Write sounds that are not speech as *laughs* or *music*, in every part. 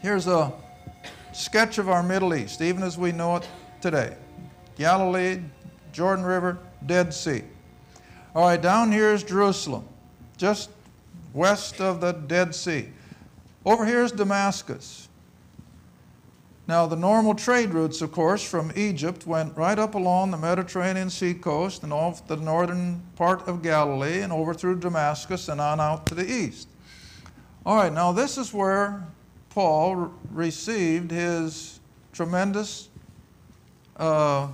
here's a sketch of our Middle East, even as we know it today Galilee, Jordan River, Dead Sea. All right, down here is Jerusalem, just west of the Dead Sea. Over here is Damascus. Now, the normal trade routes, of course, from Egypt went right up along the Mediterranean Sea coast and off the northern part of Galilee and over through Damascus and on out to the east. All right, now this is where Paul received his tremendous uh,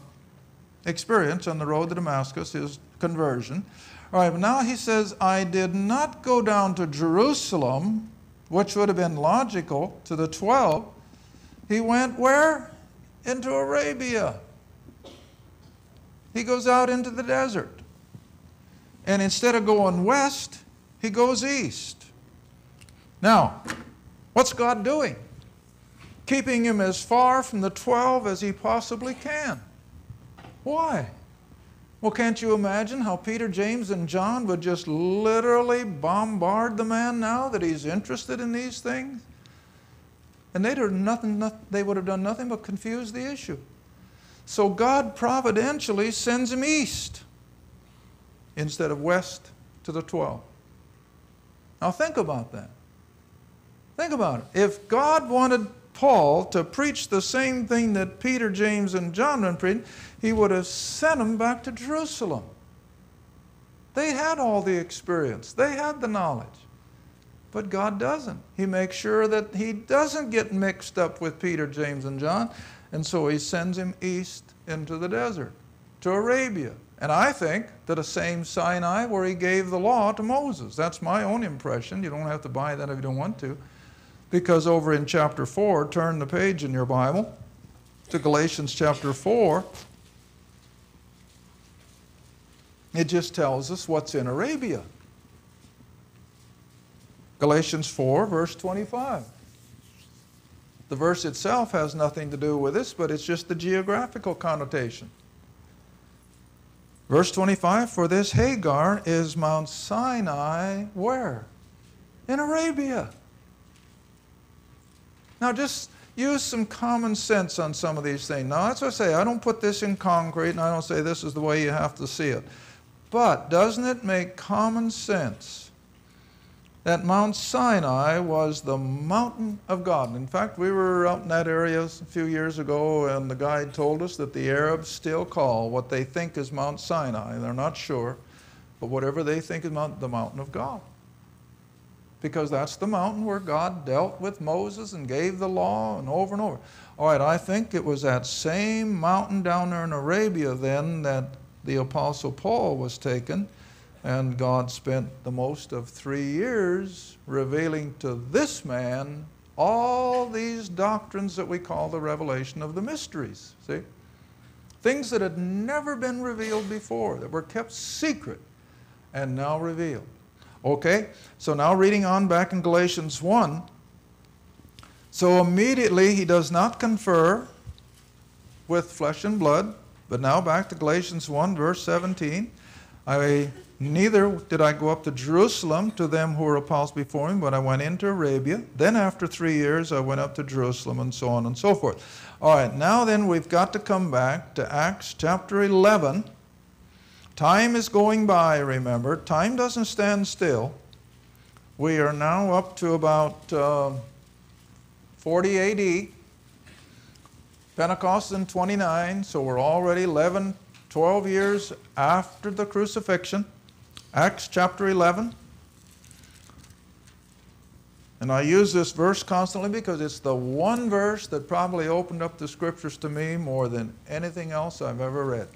experience on the road to Damascus, his conversion. All right, but now he says, I did not go down to Jerusalem, which would have been logical to the 12 he went where? Into Arabia. He goes out into the desert. And instead of going west, he goes east. Now, what's God doing? Keeping him as far from the 12 as he possibly can. Why? Well, can't you imagine how Peter, James, and John would just literally bombard the man now that he's interested in these things? And they'd have nothing, they would have done nothing but confuse the issue. So God providentially sends him east instead of west to the 12. Now think about that. Think about it. If God wanted Paul to preach the same thing that Peter, James, and John had preached, he would have sent them back to Jerusalem. They had all the experience, they had the knowledge. But God doesn't. He makes sure that he doesn't get mixed up with Peter, James, and John. And so he sends him east into the desert, to Arabia. And I think that the same Sinai where he gave the law to Moses. That's my own impression. You don't have to buy that if you don't want to. Because over in chapter 4, turn the page in your Bible to Galatians chapter 4. It just tells us what's in Arabia. Galatians 4, verse 25. The verse itself has nothing to do with this, but it's just the geographical connotation. Verse 25 For this Hagar is Mount Sinai, where? In Arabia. Now, just use some common sense on some of these things. Now, that's what I say. I don't put this in concrete, and I don't say this is the way you have to see it. But doesn't it make common sense that Mount Sinai was the mountain of God. In fact, we were out in that area a few years ago, and the guide told us that the Arabs still call what they think is Mount Sinai. They're not sure, but whatever they think is Mount, the mountain of God. Because that's the mountain where God dealt with Moses and gave the law and over and over. All right, I think it was that same mountain down there in Arabia then that the Apostle Paul was taken and God spent the most of three years revealing to this man all these doctrines that we call the revelation of the mysteries. See? Things that had never been revealed before, that were kept secret and now revealed. Okay, so now reading on back in Galatians 1. So immediately he does not confer with flesh and blood, but now back to Galatians 1, verse 17. I Neither did I go up to Jerusalem to them who were apostles before me, but I went into Arabia. Then, after three years, I went up to Jerusalem, and so on and so forth. All right, now then, we've got to come back to Acts chapter 11. Time is going by, remember. Time doesn't stand still. We are now up to about uh, 40 AD. Pentecost in 29, so we're already 11, 12 years after the crucifixion. Acts chapter 11. And I use this verse constantly because it's the one verse that probably opened up the scriptures to me more than anything else I've ever read.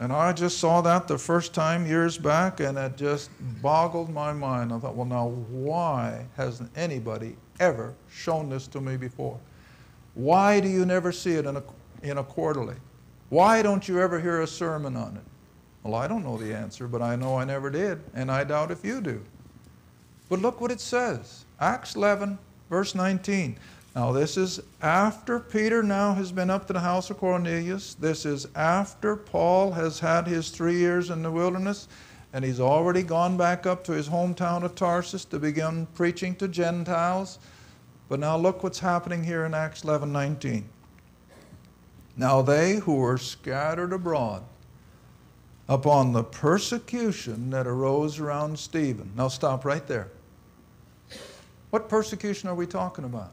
And I just saw that the first time years back, and it just boggled my mind. I thought, well, now, why hasn't anybody ever shown this to me before? Why do you never see it in a, in a quarterly? Why don't you ever hear a sermon on it? Well, I don't know the answer, but I know I never did, and I doubt if you do. But look what it says Acts 11, verse 19. Now, this is after Peter now has been up to the house of Cornelius. This is after Paul has had his three years in the wilderness, and he's already gone back up to his hometown of Tarsus to begin preaching to Gentiles. But now look what's happening here in Acts 11 19. Now they who were scattered abroad upon the persecution that arose around Stephen. Now stop right there. What persecution are we talking about?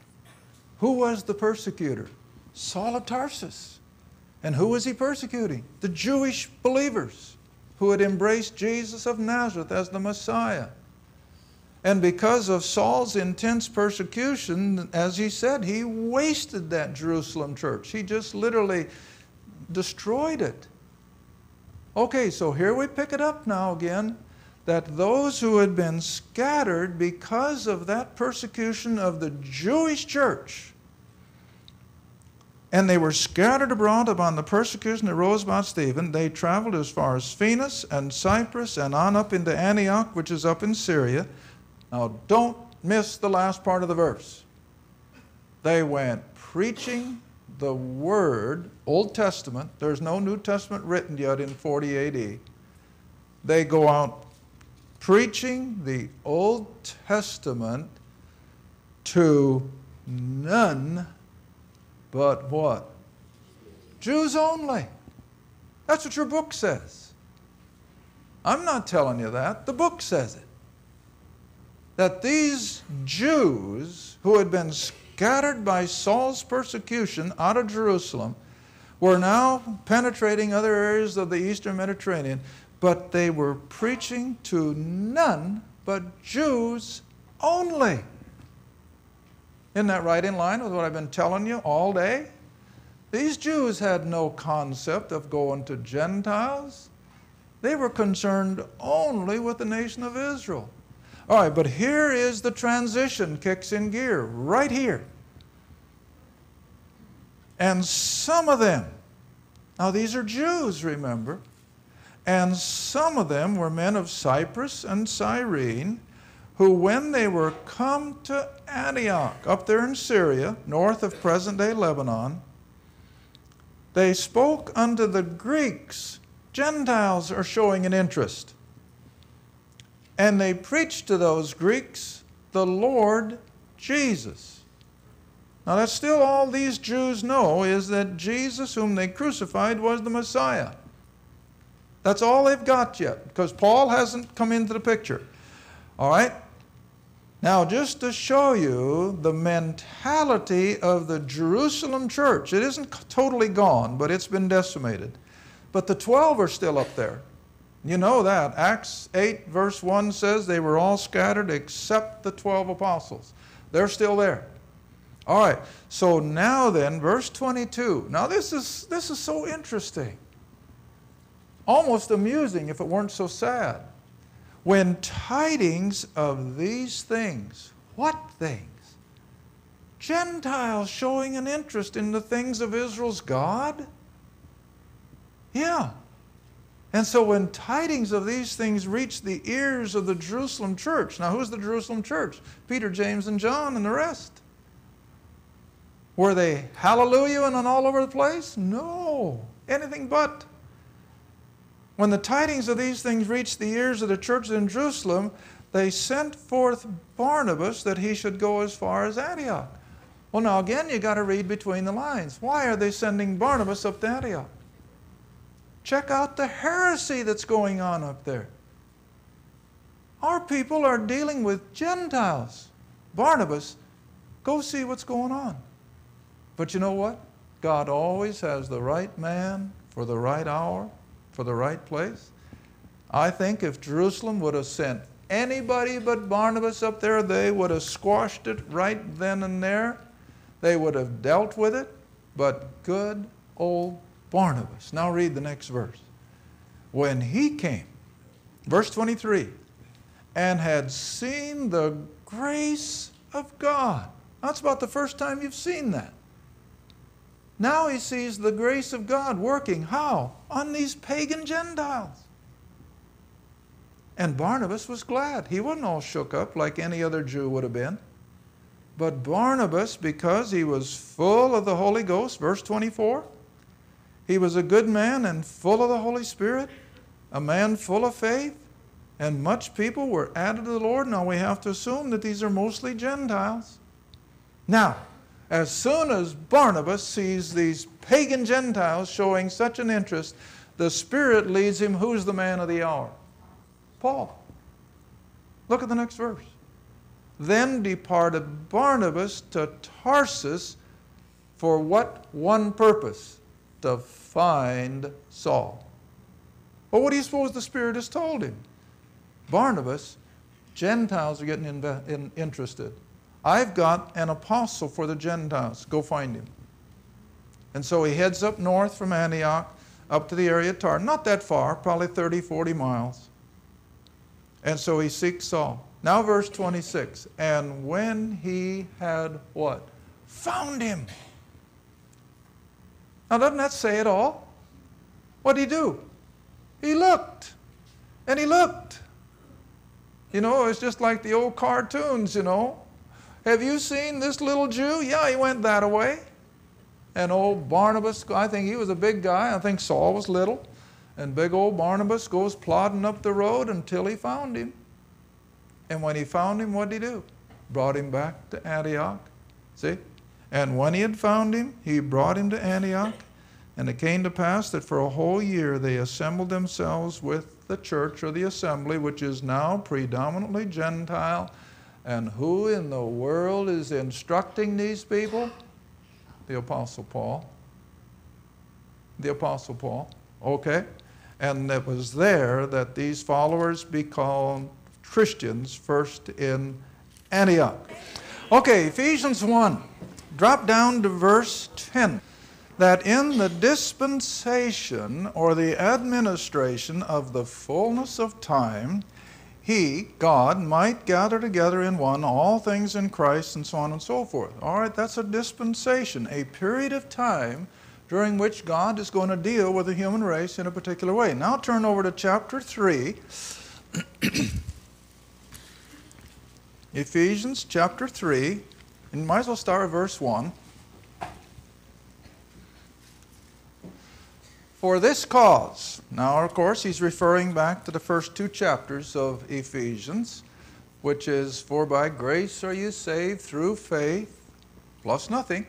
Who was the persecutor? Saul of Tarsus. And who was he persecuting? The Jewish believers who had embraced Jesus of Nazareth as the Messiah. And because of Saul's intense persecution, as he said, he wasted that Jerusalem church. He just literally destroyed it. Okay, so here we pick it up now again that those who had been scattered because of that persecution of the Jewish church, and they were scattered abroad upon the persecution that rose about Stephen, they traveled as far as Phoenix and Cyprus and on up into Antioch, which is up in Syria now, don't miss the last part of the verse. They went preaching the Word, Old Testament. There's no New Testament written yet in 40 AD. They go out preaching the Old Testament to none but what? Jews only. That's what your book says. I'm not telling you that. The book says it that these Jews who had been scattered by Saul's persecution out of Jerusalem were now penetrating other areas of the eastern Mediterranean, but they were preaching to none but Jews only. Isn't that right in line with what I've been telling you all day? These Jews had no concept of going to Gentiles. They were concerned only with the nation of Israel. All right, but here is the transition kicks in gear, right here. And some of them, now these are Jews, remember, and some of them were men of Cyprus and Cyrene, who, when they were come to Antioch, up there in Syria, north of present day Lebanon, they spoke unto the Greeks. Gentiles are showing an interest. And they preached to those Greeks the Lord Jesus. Now, that's still all these Jews know is that Jesus, whom they crucified, was the Messiah. That's all they've got yet, because Paul hasn't come into the picture. All right? Now, just to show you the mentality of the Jerusalem church, it isn't totally gone, but it's been decimated. But the 12 are still up there. You know that. Acts 8, verse 1 says they were all scattered except the 12 apostles. They're still there. All right. So now then, verse 22. Now this is, this is so interesting. Almost amusing if it weren't so sad. When tidings of these things, what things? Gentiles showing an interest in the things of Israel's God? Yeah. And so when tidings of these things reached the ears of the Jerusalem church, now who's the Jerusalem church? Peter, James, and John, and the rest. Were they hallelujah and all over the place? No, anything but. When the tidings of these things reached the ears of the church in Jerusalem, they sent forth Barnabas that he should go as far as Antioch. Well, now again, you got to read between the lines. Why are they sending Barnabas up to Antioch? Check out the heresy that's going on up there. Our people are dealing with Gentiles. Barnabas, go see what's going on. But you know what? God always has the right man for the right hour, for the right place. I think if Jerusalem would have sent anybody but Barnabas up there, they would have squashed it right then and there. They would have dealt with it. But good old Barnabas. Now read the next verse. When he came, verse 23, and had seen the grace of God. That's about the first time you've seen that. Now he sees the grace of God working. How? On these pagan Gentiles. And Barnabas was glad. He wasn't all shook up like any other Jew would have been. But Barnabas, because he was full of the Holy Ghost, verse 24, he was a good man and full of the Holy Spirit, a man full of faith, and much people were added to the Lord. Now we have to assume that these are mostly Gentiles. Now, as soon as Barnabas sees these pagan Gentiles showing such an interest, the Spirit leads him. Who's the man of the hour? Paul. Look at the next verse. Then departed Barnabas to Tarsus for what one purpose? To find Saul. Well, what do you suppose the Spirit has told him? Barnabas, Gentiles are getting in, in, interested. I've got an apostle for the Gentiles. Go find him. And so he heads up north from Antioch up to the area of Tar, not that far, probably 30, 40 miles. And so he seeks Saul. Now, verse 26. And when he had what? Found him. Now, doesn't that say it all? What did he do? He looked. And he looked. You know, it's just like the old cartoons, you know. Have you seen this little Jew? Yeah, he went that way. And old Barnabas, I think he was a big guy. I think Saul was little. And big old Barnabas goes plodding up the road until he found him. And when he found him, what did he do? Brought him back to Antioch. See? And when he had found him, he brought him to Antioch. And it came to pass that for a whole year they assembled themselves with the church or the assembly, which is now predominantly Gentile. And who in the world is instructing these people? The Apostle Paul. The Apostle Paul. Okay? And it was there that these followers became Christians first in Antioch. Okay, Ephesians 1. Drop down to verse 10 that in the dispensation or the administration of the fullness of time, he, God, might gather together in one all things in Christ and so on and so forth. All right, that's a dispensation, a period of time during which God is going to deal with the human race in a particular way. Now turn over to chapter 3. *clears throat* Ephesians chapter 3, and you might as well start at verse 1. For this cause. Now, of course, he's referring back to the first two chapters of Ephesians, which is, For by grace are you saved through faith, plus nothing,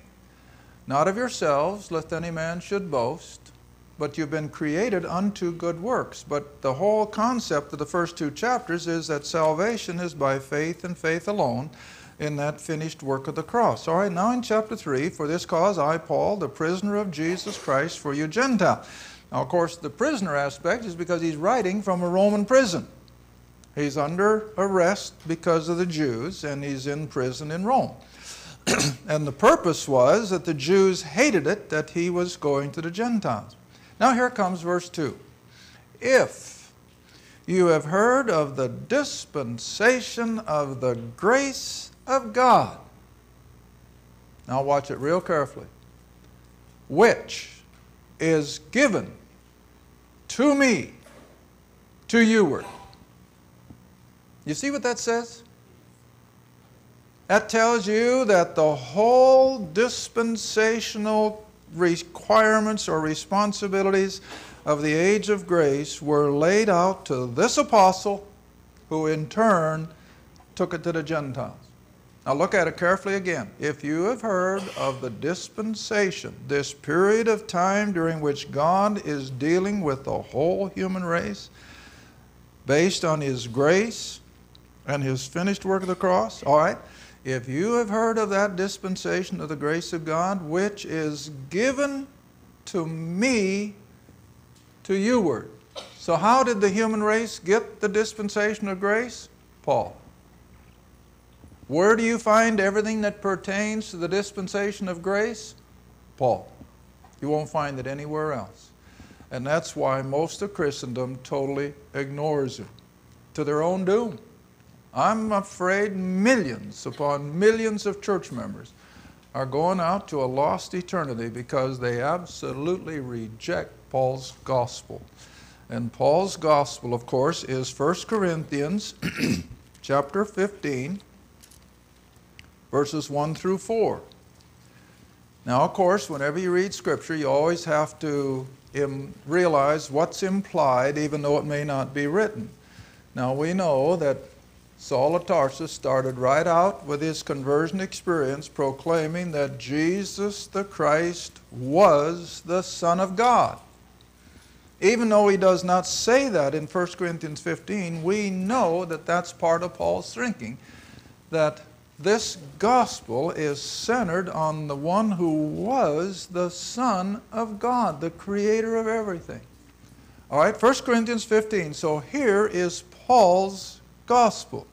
not of yourselves, lest any man should boast, but you've been created unto good works. But the whole concept of the first two chapters is that salvation is by faith and faith alone in that finished work of the cross. All right, now in chapter 3, for this cause I, Paul, the prisoner of Jesus Christ, for you Gentile. Now, of course, the prisoner aspect is because he's writing from a Roman prison. He's under arrest because of the Jews, and he's in prison in Rome. *clears throat* and the purpose was that the Jews hated it that he was going to the Gentiles. Now, here comes verse 2. If you have heard of the dispensation of the grace of God. Now watch it real carefully. Which is given to me, to you youward. You see what that says? That tells you that the whole dispensational requirements or responsibilities of the age of grace were laid out to this apostle, who in turn took it to the Gentiles. Now look at it carefully again. If you have heard of the dispensation, this period of time during which God is dealing with the whole human race, based on His grace and His finished work of the cross, all right? If you have heard of that dispensation of the grace of God, which is given to me to youward. So, how did the human race get the dispensation of grace? Paul. Where do you find everything that pertains to the dispensation of grace? Paul. You won't find it anywhere else. And that's why most of Christendom totally ignores him to their own doom. I'm afraid millions upon millions of church members are going out to a lost eternity because they absolutely reject Paul's gospel. And Paul's gospel, of course, is 1 Corinthians *clears throat* chapter 15 verses 1 through 4. Now, of course, whenever you read Scripture, you always have to realize what's implied, even though it may not be written. Now, we know that Saul of Tarsus started right out with his conversion experience proclaiming that Jesus the Christ was the Son of God. Even though he does not say that in 1 Corinthians 15, we know that that's part of Paul's thinking, that this gospel is centered on the one who was the Son of God, the creator of everything. All right, 1 Corinthians 15. So here is Paul's gospel.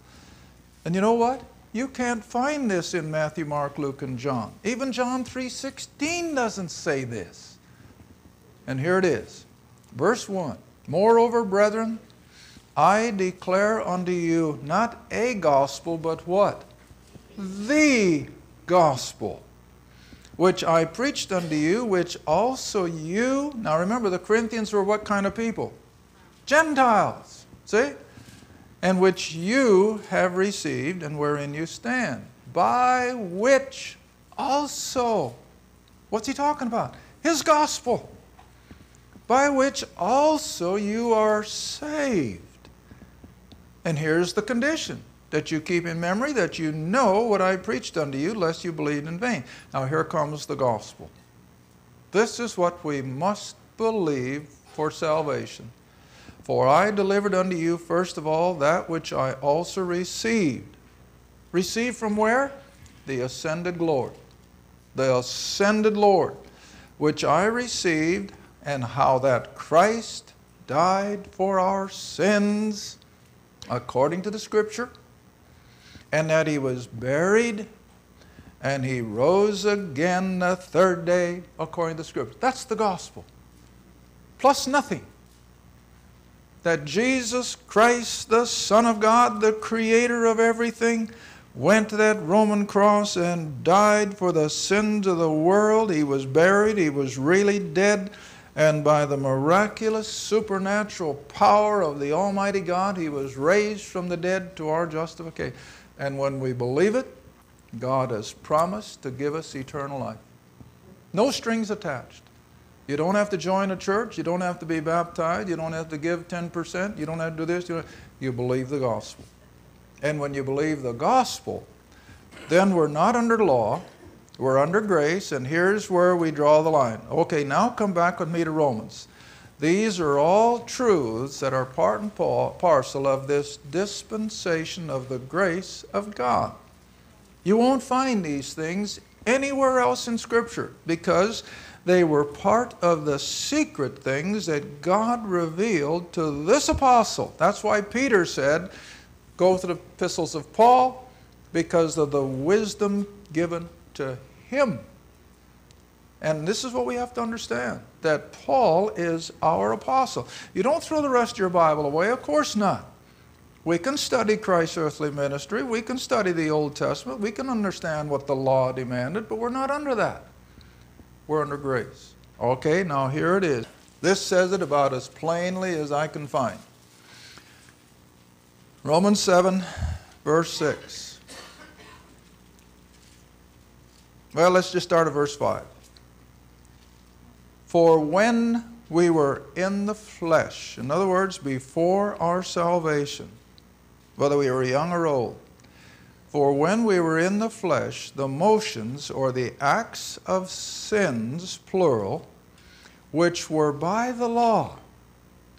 And you know what? You can't find this in Matthew, Mark, Luke, and John. Even John 3:16 doesn't say this. And here it is. Verse 1. Moreover, brethren, I declare unto you not a gospel, but what? The gospel, which I preached unto you, which also you. Now remember, the Corinthians were what kind of people? Gentiles. See? And which you have received, and wherein you stand. By which also. What's he talking about? His gospel. By which also you are saved. And here's the condition that you keep in memory, that you know what I preached unto you, lest you believe in vain. Now here comes the gospel. This is what we must believe for salvation. For I delivered unto you first of all that which I also received. Received from where? The ascended Lord. The ascended Lord, which I received, and how that Christ died for our sins according to the Scripture and that he was buried and he rose again the third day according to the Scripture. That's the gospel. Plus nothing. That Jesus Christ, the Son of God, the creator of everything, went to that Roman cross and died for the sins of the world. He was buried, he was really dead, and by the miraculous supernatural power of the Almighty God, he was raised from the dead to our justification. And when we believe it, God has promised to give us eternal life. No strings attached. You don't have to join a church. You don't have to be baptized. You don't have to give 10%. You don't have to do this. You, you believe the gospel. And when you believe the gospel, then we're not under law. We're under grace. And here's where we draw the line. Okay, now come back with me to Romans. These are all truths that are part and parcel of this dispensation of the grace of God. You won't find these things anywhere else in Scripture because they were part of the secret things that God revealed to this apostle. That's why Peter said, Go to the epistles of Paul because of the wisdom given to him. And this is what we have to understand that Paul is our apostle. You don't throw the rest of your Bible away, of course not. We can study Christ's earthly ministry, we can study the Old Testament, we can understand what the law demanded, but we're not under that. We're under grace. Okay, now here it is. This says it about as plainly as I can find. Romans 7, verse 6. Well, let's just start at verse 5. For when we were in the flesh, in other words, before our salvation, whether we were young or old, for when we were in the flesh, the motions or the acts of sins, plural, which were by the law.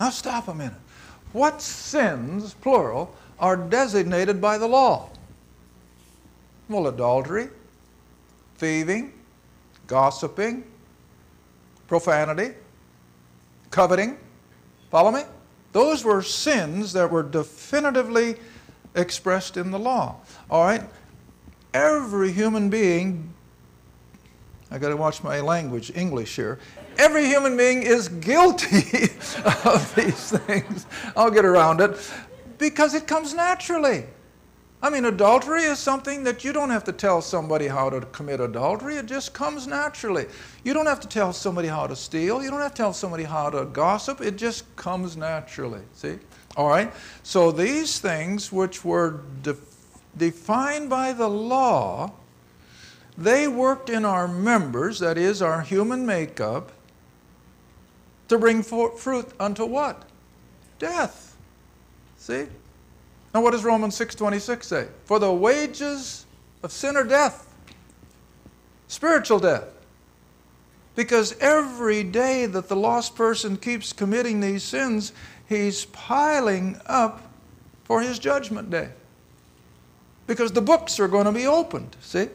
Now stop a minute. What sins, plural, are designated by the law? Well, adultery, thieving, gossiping, profanity, coveting. Follow me? Those were sins that were definitively expressed in the law. All right? Every human being, I got to watch my language, English here. Every human being is guilty *laughs* of these things. I'll get around it because it comes naturally. I mean, adultery is something that you don't have to tell somebody how to commit adultery. It just comes naturally. You don't have to tell somebody how to steal. You don't have to tell somebody how to gossip. It just comes naturally. See? All right? So these things which were de defined by the law, they worked in our members, that is, our human makeup, to bring forth fruit unto what? Death. See? Now what does Romans 6:26 say? For the wages of sin are death. Spiritual death. Because every day that the lost person keeps committing these sins, he's piling up for his judgment day. Because the books are going to be opened, see?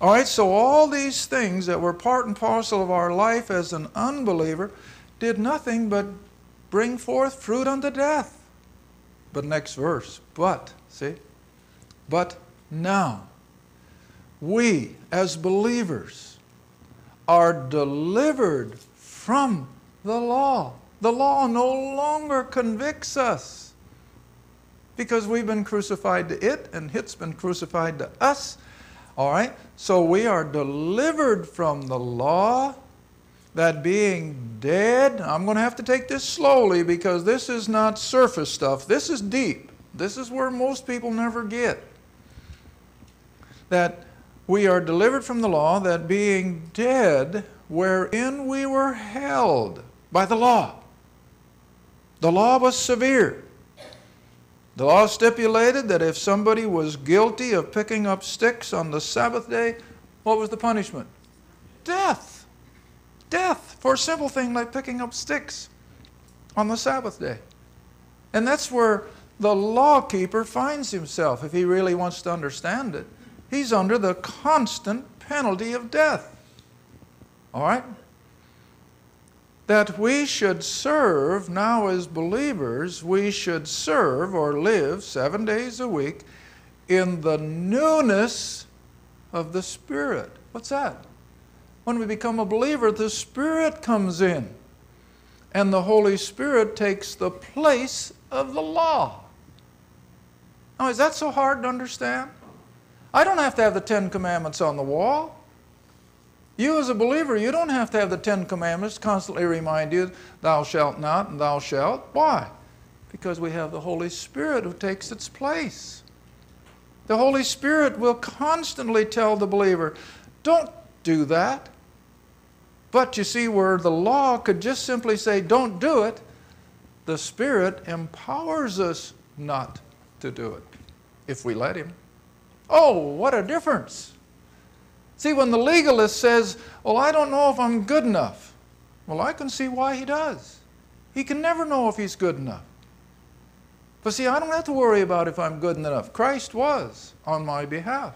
All right, so all these things that were part and parcel of our life as an unbeliever did nothing but bring forth fruit unto death. But next verse, but, see? But now, we as believers are delivered from the law. The law no longer convicts us because we've been crucified to it and it's been crucified to us. All right? So we are delivered from the law that being dead, I'm going to have to take this slowly because this is not surface stuff. This is deep. This is where most people never get. That we are delivered from the law, that being dead, wherein we were held by the law. The law was severe. The law stipulated that if somebody was guilty of picking up sticks on the Sabbath day, what was the punishment? Death death for a simple thing like picking up sticks on the Sabbath day. And that's where the lawkeeper finds himself if he really wants to understand it. He's under the constant penalty of death. All right? That we should serve now as believers, we should serve or live seven days a week in the newness of the Spirit. What's that? When we become a believer, the Spirit comes in. And the Holy Spirit takes the place of the law. Now, is that so hard to understand? I don't have to have the Ten Commandments on the wall. You, as a believer, you don't have to have the Ten Commandments constantly remind you, thou shalt not and thou shalt. Why? Because we have the Holy Spirit who takes its place. The Holy Spirit will constantly tell the believer, don't do that. But you see, where the law could just simply say, don't do it, the Spirit empowers us not to do it if we let Him. Oh, what a difference! See, when the legalist says, Well, I don't know if I'm good enough, well, I can see why he does. He can never know if he's good enough. But see, I don't have to worry about if I'm good enough. Christ was on my behalf.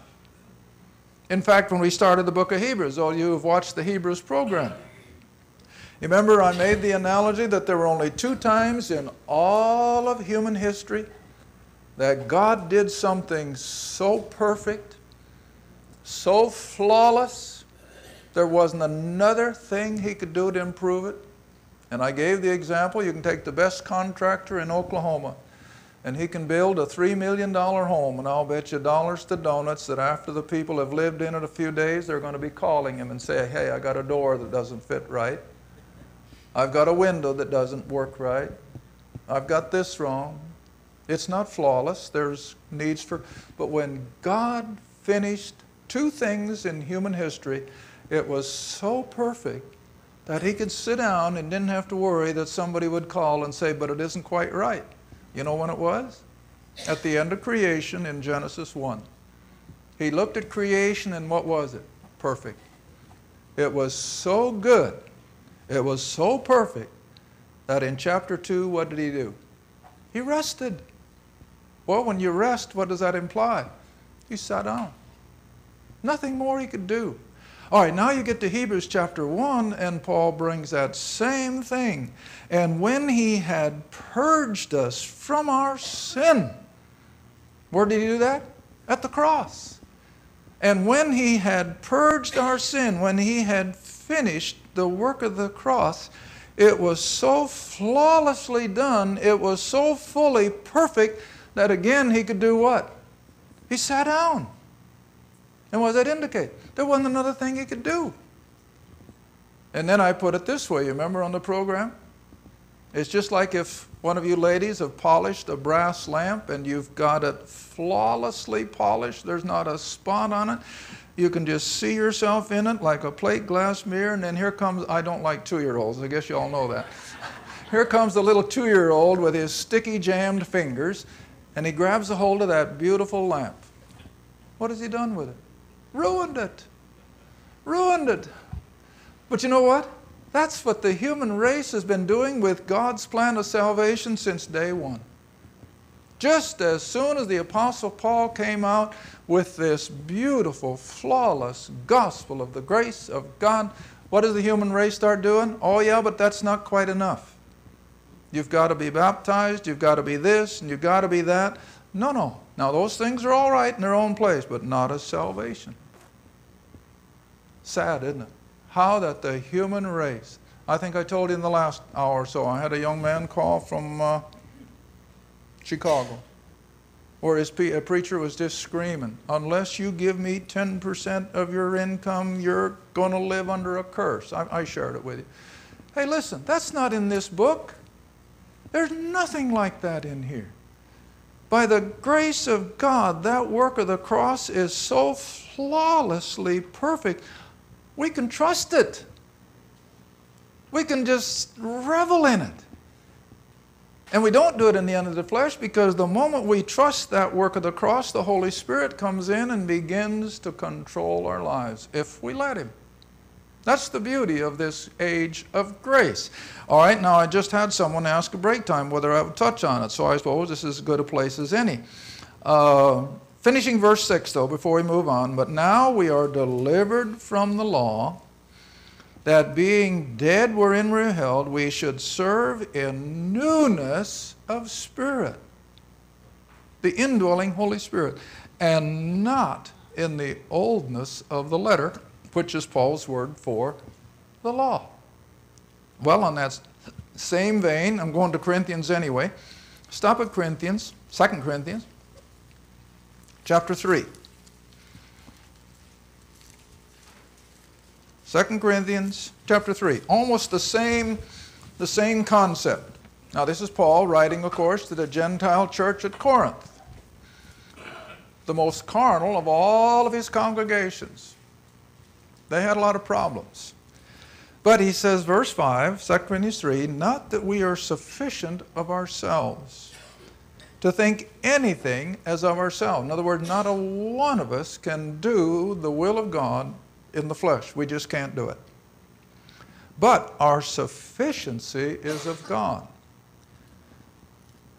In fact, when we started the book of Hebrews, all you have watched the Hebrews program, remember I made the analogy that there were only two times in all of human history that God did something so perfect, so flawless, there wasn't another thing he could do to improve it. And I gave the example, you can take the best contractor in Oklahoma and he can build a $3 million home, and I'll bet you dollars to donuts that after the people have lived in it a few days, they're going to be calling him and say, hey, I got a door that doesn't fit right. I've got a window that doesn't work right. I've got this wrong. It's not flawless. There's needs for, but when God finished two things in human history, it was so perfect that he could sit down and didn't have to worry that somebody would call and say, but it isn't quite right. You know when it was? At the end of creation in Genesis 1. He looked at creation and what was it? Perfect. It was so good, it was so perfect that in chapter 2, what did he do? He rested. Well, when you rest, what does that imply? He sat down. Nothing more he could do. All right, now you get to Hebrews chapter 1, and Paul brings that same thing. And when he had purged us from our sin, where did he do that? At the cross. And when he had purged our sin, when he had finished the work of the cross, it was so flawlessly done, it was so fully perfect that again he could do what? He sat down. And what does that indicate? There wasn't another thing he could do. And then I put it this way, you remember on the program? It's just like if one of you ladies have polished a brass lamp and you've got it flawlessly polished, there's not a spot on it. You can just see yourself in it like a plate glass mirror, and then here comes, I don't like two year olds, I guess you all know that. *laughs* here comes the little two year old with his sticky jammed fingers, and he grabs a hold of that beautiful lamp. What has he done with it? Ruined it. Ruined it. But you know what? That's what the human race has been doing with God's plan of salvation since day one. Just as soon as the Apostle Paul came out with this beautiful, flawless gospel of the grace of God, what does the human race start doing? Oh, yeah, but that's not quite enough. You've got to be baptized, you've got to be this, and you've got to be that. No, no. Now, those things are all right in their own place, but not as salvation. Sad, isn't it? How that the human race, I think I told you in the last hour or so, I had a young man call from uh, Chicago, where his a preacher was just screaming, Unless you give me 10% of your income, you're going to live under a curse. I, I shared it with you. Hey, listen, that's not in this book. There's nothing like that in here. By the grace of God, that work of the cross is so flawlessly perfect, we can trust it. We can just revel in it. And we don't do it in the end of the flesh because the moment we trust that work of the cross, the Holy Spirit comes in and begins to control our lives if we let Him. That's the beauty of this age of grace. All right, now I just had someone ask a break time whether I would touch on it, so I suppose this is as good a place as any. Uh, finishing verse 6, though, before we move on. But now we are delivered from the law that being dead wherein we are held, we should serve in newness of spirit, the indwelling Holy Spirit, and not in the oldness of the letter, which is Paul's word for the law. Well, on that same vein, I'm going to Corinthians anyway. Stop at Corinthians, 2 Corinthians, chapter 3. 2 Corinthians chapter 3. Almost the same, the same concept. Now, this is Paul writing, of course, to the Gentile church at Corinth, the most carnal of all of his congregations. They had a lot of problems. But he says, verse 5, 2 Corinthians 3, not that we are sufficient of ourselves to think anything as of ourselves. In other words, not a one of us can do the will of God in the flesh. We just can't do it. But our sufficiency is of God,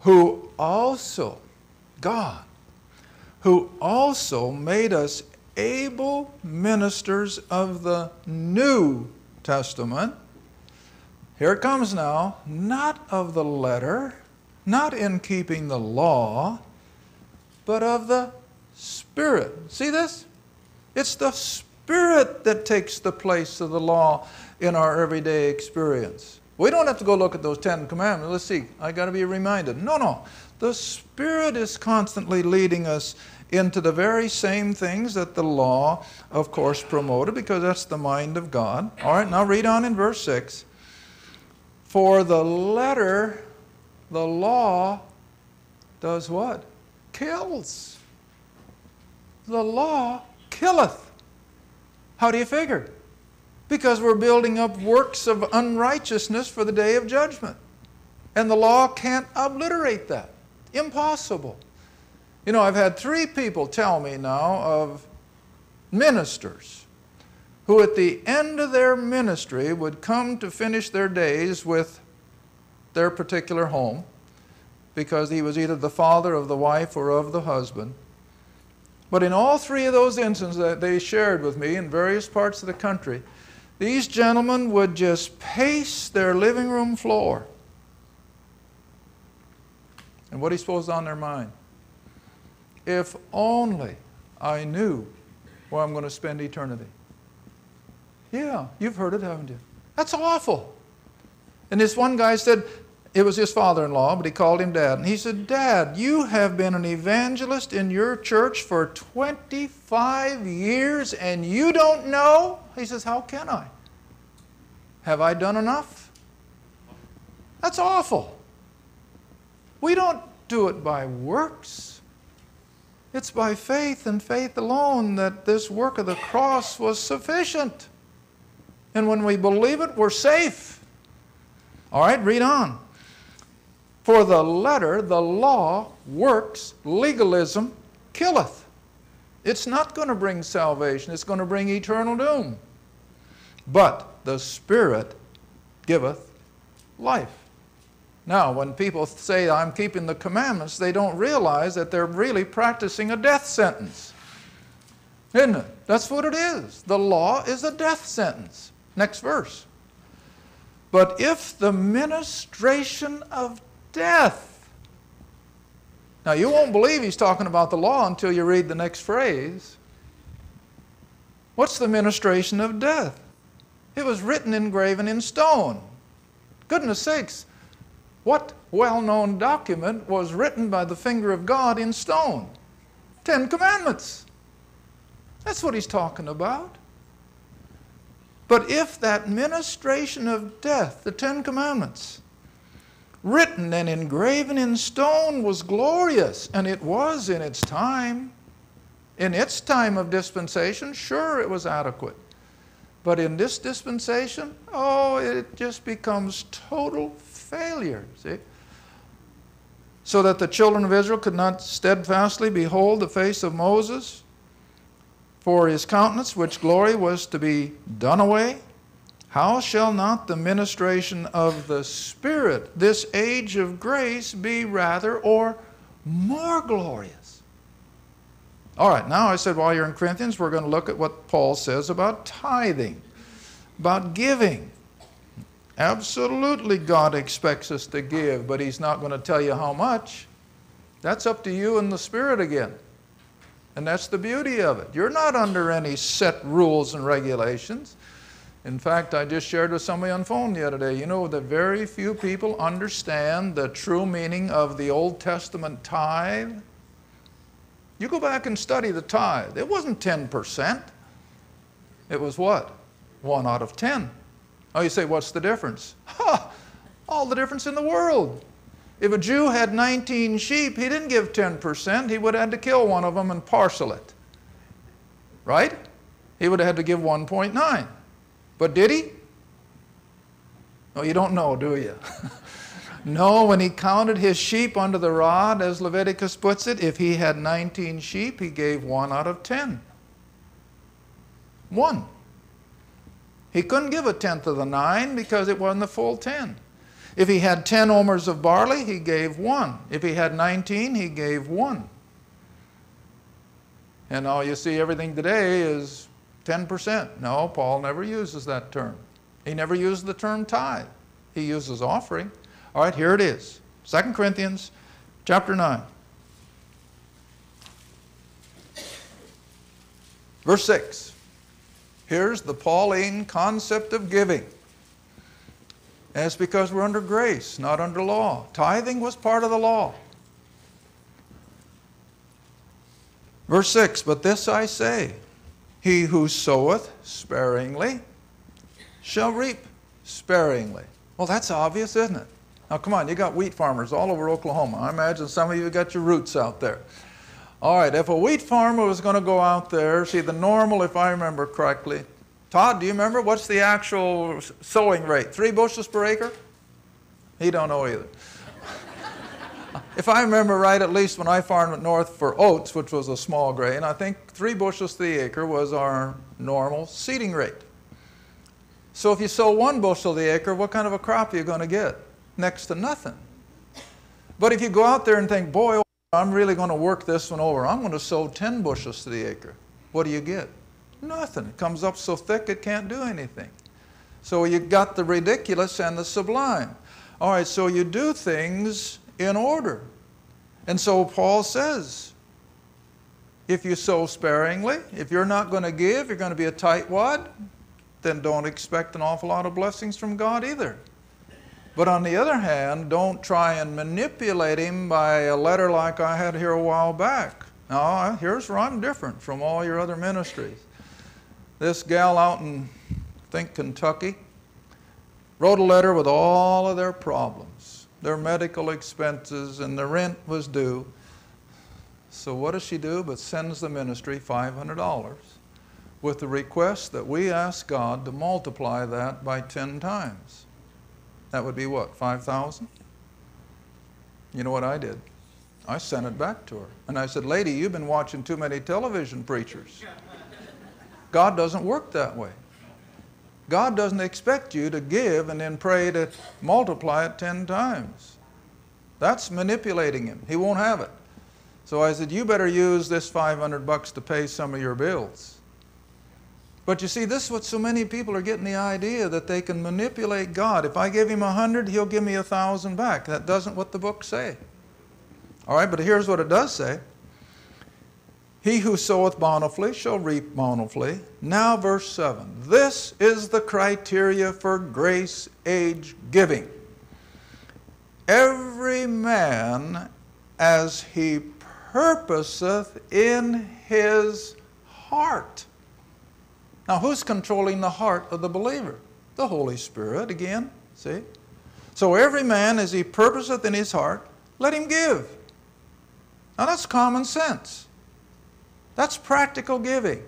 who also, God, who also made us able ministers of the New Testament. Here it comes now, not of the letter, not in keeping the law, but of the Spirit. See this? It's the Spirit that takes the place of the law in our everyday experience. We don't have to go look at those Ten Commandments. Let's see, I got to be reminded. No, no. The Spirit is constantly leading us into the very same things that the law, of course, promoted because that's the mind of God. All right, now read on in verse 6. For the letter, the law, does what? Kills. The law killeth. How do you figure? Because we're building up works of unrighteousness for the day of judgment. And the law can't obliterate that. Impossible. You know, I've had three people tell me now of ministers who, at the end of their ministry, would come to finish their days with their particular home because he was either the father of the wife or of the husband. But in all three of those instances that they shared with me in various parts of the country, these gentlemen would just pace their living room floor. And what do you suppose on their mind? If only I knew where I'm going to spend eternity. Yeah, you've heard it, haven't you? That's awful. And this one guy said, it was his father in law, but he called him dad. And he said, Dad, you have been an evangelist in your church for 25 years and you don't know? He says, How can I? Have I done enough? That's awful. We don't do it by works. It's by faith and faith alone that this work of the cross was sufficient. And when we believe it, we're safe. All right, read on. For the letter, the law, works, legalism, killeth. It's not going to bring salvation, it's going to bring eternal doom. But the Spirit giveth life. Now, when people say, I'm keeping the commandments, they don't realize that they're really practicing a death sentence. Isn't it? That's what it is. The law is a death sentence. Next verse. But if the ministration of death. Now, you won't believe he's talking about the law until you read the next phrase. What's the ministration of death? It was written, engraven in stone. Goodness sakes, what well known document was written by the finger of God in stone? Ten Commandments. That's what he's talking about. But if that ministration of death, the Ten Commandments, written and engraven in stone was glorious, and it was in its time. In its time of dispensation, sure, it was adequate. But in this dispensation, oh, it just becomes total failure, see? So that the children of Israel could not steadfastly behold the face of Moses, for his countenance, which glory was to be done away. How shall not the ministration of the Spirit, this age of grace, be rather or more glorious? All right, now I said while you're in Corinthians, we're going to look at what Paul says about tithing, about giving. Absolutely, God expects us to give, but He's not going to tell you how much. That's up to you and the Spirit again. And that's the beauty of it. You're not under any set rules and regulations. In fact, I just shared with somebody on phone the other day, you know that very few people understand the true meaning of the Old Testament tithe. You go back and study the tithe. It wasn't 10%. It was what? One out of 10. Oh, you say, what's the difference? Ha! All the difference in the world. If a Jew had 19 sheep, he didn't give 10%. He would have had to kill one of them and parcel it. Right? He would have had to give 1.9. But did he? No, you don't know, do you? *laughs* no, when he counted his sheep under the rod, as Leviticus puts it, if he had 19 sheep, he gave one out of 10. One. He couldn't give a tenth of the nine because it wasn't the full 10. If he had 10 omers of barley, he gave one. If he had 19, he gave one. And all you see everything today is 10%. No, Paul never uses that term. He never used the term tithe. He uses offering. All right, here it is. 2 Corinthians chapter 9. Verse 6. Here's the Pauline concept of giving. And it's because we're under grace, not under law. Tithing was part of the law. Verse 6 But this I say, he who soweth sparingly shall reap sparingly. Well, that's obvious, isn't it? Now, come on, you got wheat farmers all over Oklahoma. I imagine some of you got your roots out there. All right, if a wheat farmer was going to go out there, see the normal, if I remember correctly, Todd, do you remember what's the actual sowing rate? Three bushels per acre? He don't know either. If I remember right, at least when I farmed north for oats, which was a small grain, I think three bushels to the acre was our normal seeding rate. So if you sow one bushel to the acre, what kind of a crop are you going to get? Next to nothing. But if you go out there and think, boy, I'm really going to work this one over, I'm going to sow 10 bushels to the acre, what do you get? Nothing. It comes up so thick it can't do anything. So you got the ridiculous and the sublime. All right, so you do things in order. And so Paul says, if you sow sparingly, if you're not going to give, you're going to be a tightwad, then don't expect an awful lot of blessings from God either. But on the other hand, don't try and manipulate him by a letter like I had here a while back. Now, here's where I'm different from all your other ministries. This gal out in, I think, Kentucky, wrote a letter with all of their problems, their medical expenses, and the rent was due. So what does she do but sends the ministry $500 with the request that we ask God to multiply that by 10 times. That would be what, 5,000? You know what I did? I sent it back to her. And I said, Lady, you've been watching too many television preachers. God doesn't work that way. God doesn't expect you to give and then pray to multiply it 10 times. That's manipulating him. He won't have it. So I said, You better use this 500 bucks to pay some of your bills. But you see, this is what so many people are getting the idea that they can manipulate God. If I give him a hundred, he'll give me a thousand back. That doesn't what the books say. All right, but here's what it does say. He who soweth bountifully shall reap bountifully. Now, verse 7. This is the criteria for grace age giving. Every man as he purposeth in his heart. Now, who's controlling the heart of the believer? The Holy Spirit, again, see? So, every man as he purposeth in his heart, let him give. Now, that's common sense. That's practical giving.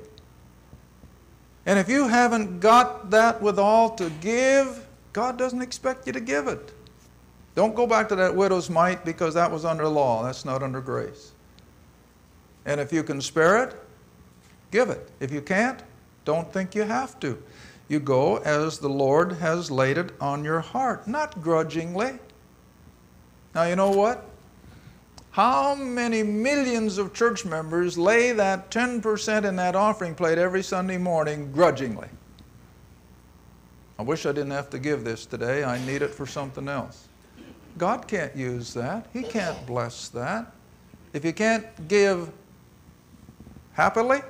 And if you haven't got that with all to give, God doesn't expect you to give it. Don't go back to that widow's mite because that was under law. That's not under grace. And if you can spare it, give it. If you can't, don't think you have to. You go as the Lord has laid it on your heart, not grudgingly. Now, you know what? How many millions of church members lay that 10% in that offering plate every Sunday morning grudgingly? I wish I didn't have to give this today. I need it for something else. God can't use that. He can't bless that. If you can't give happily,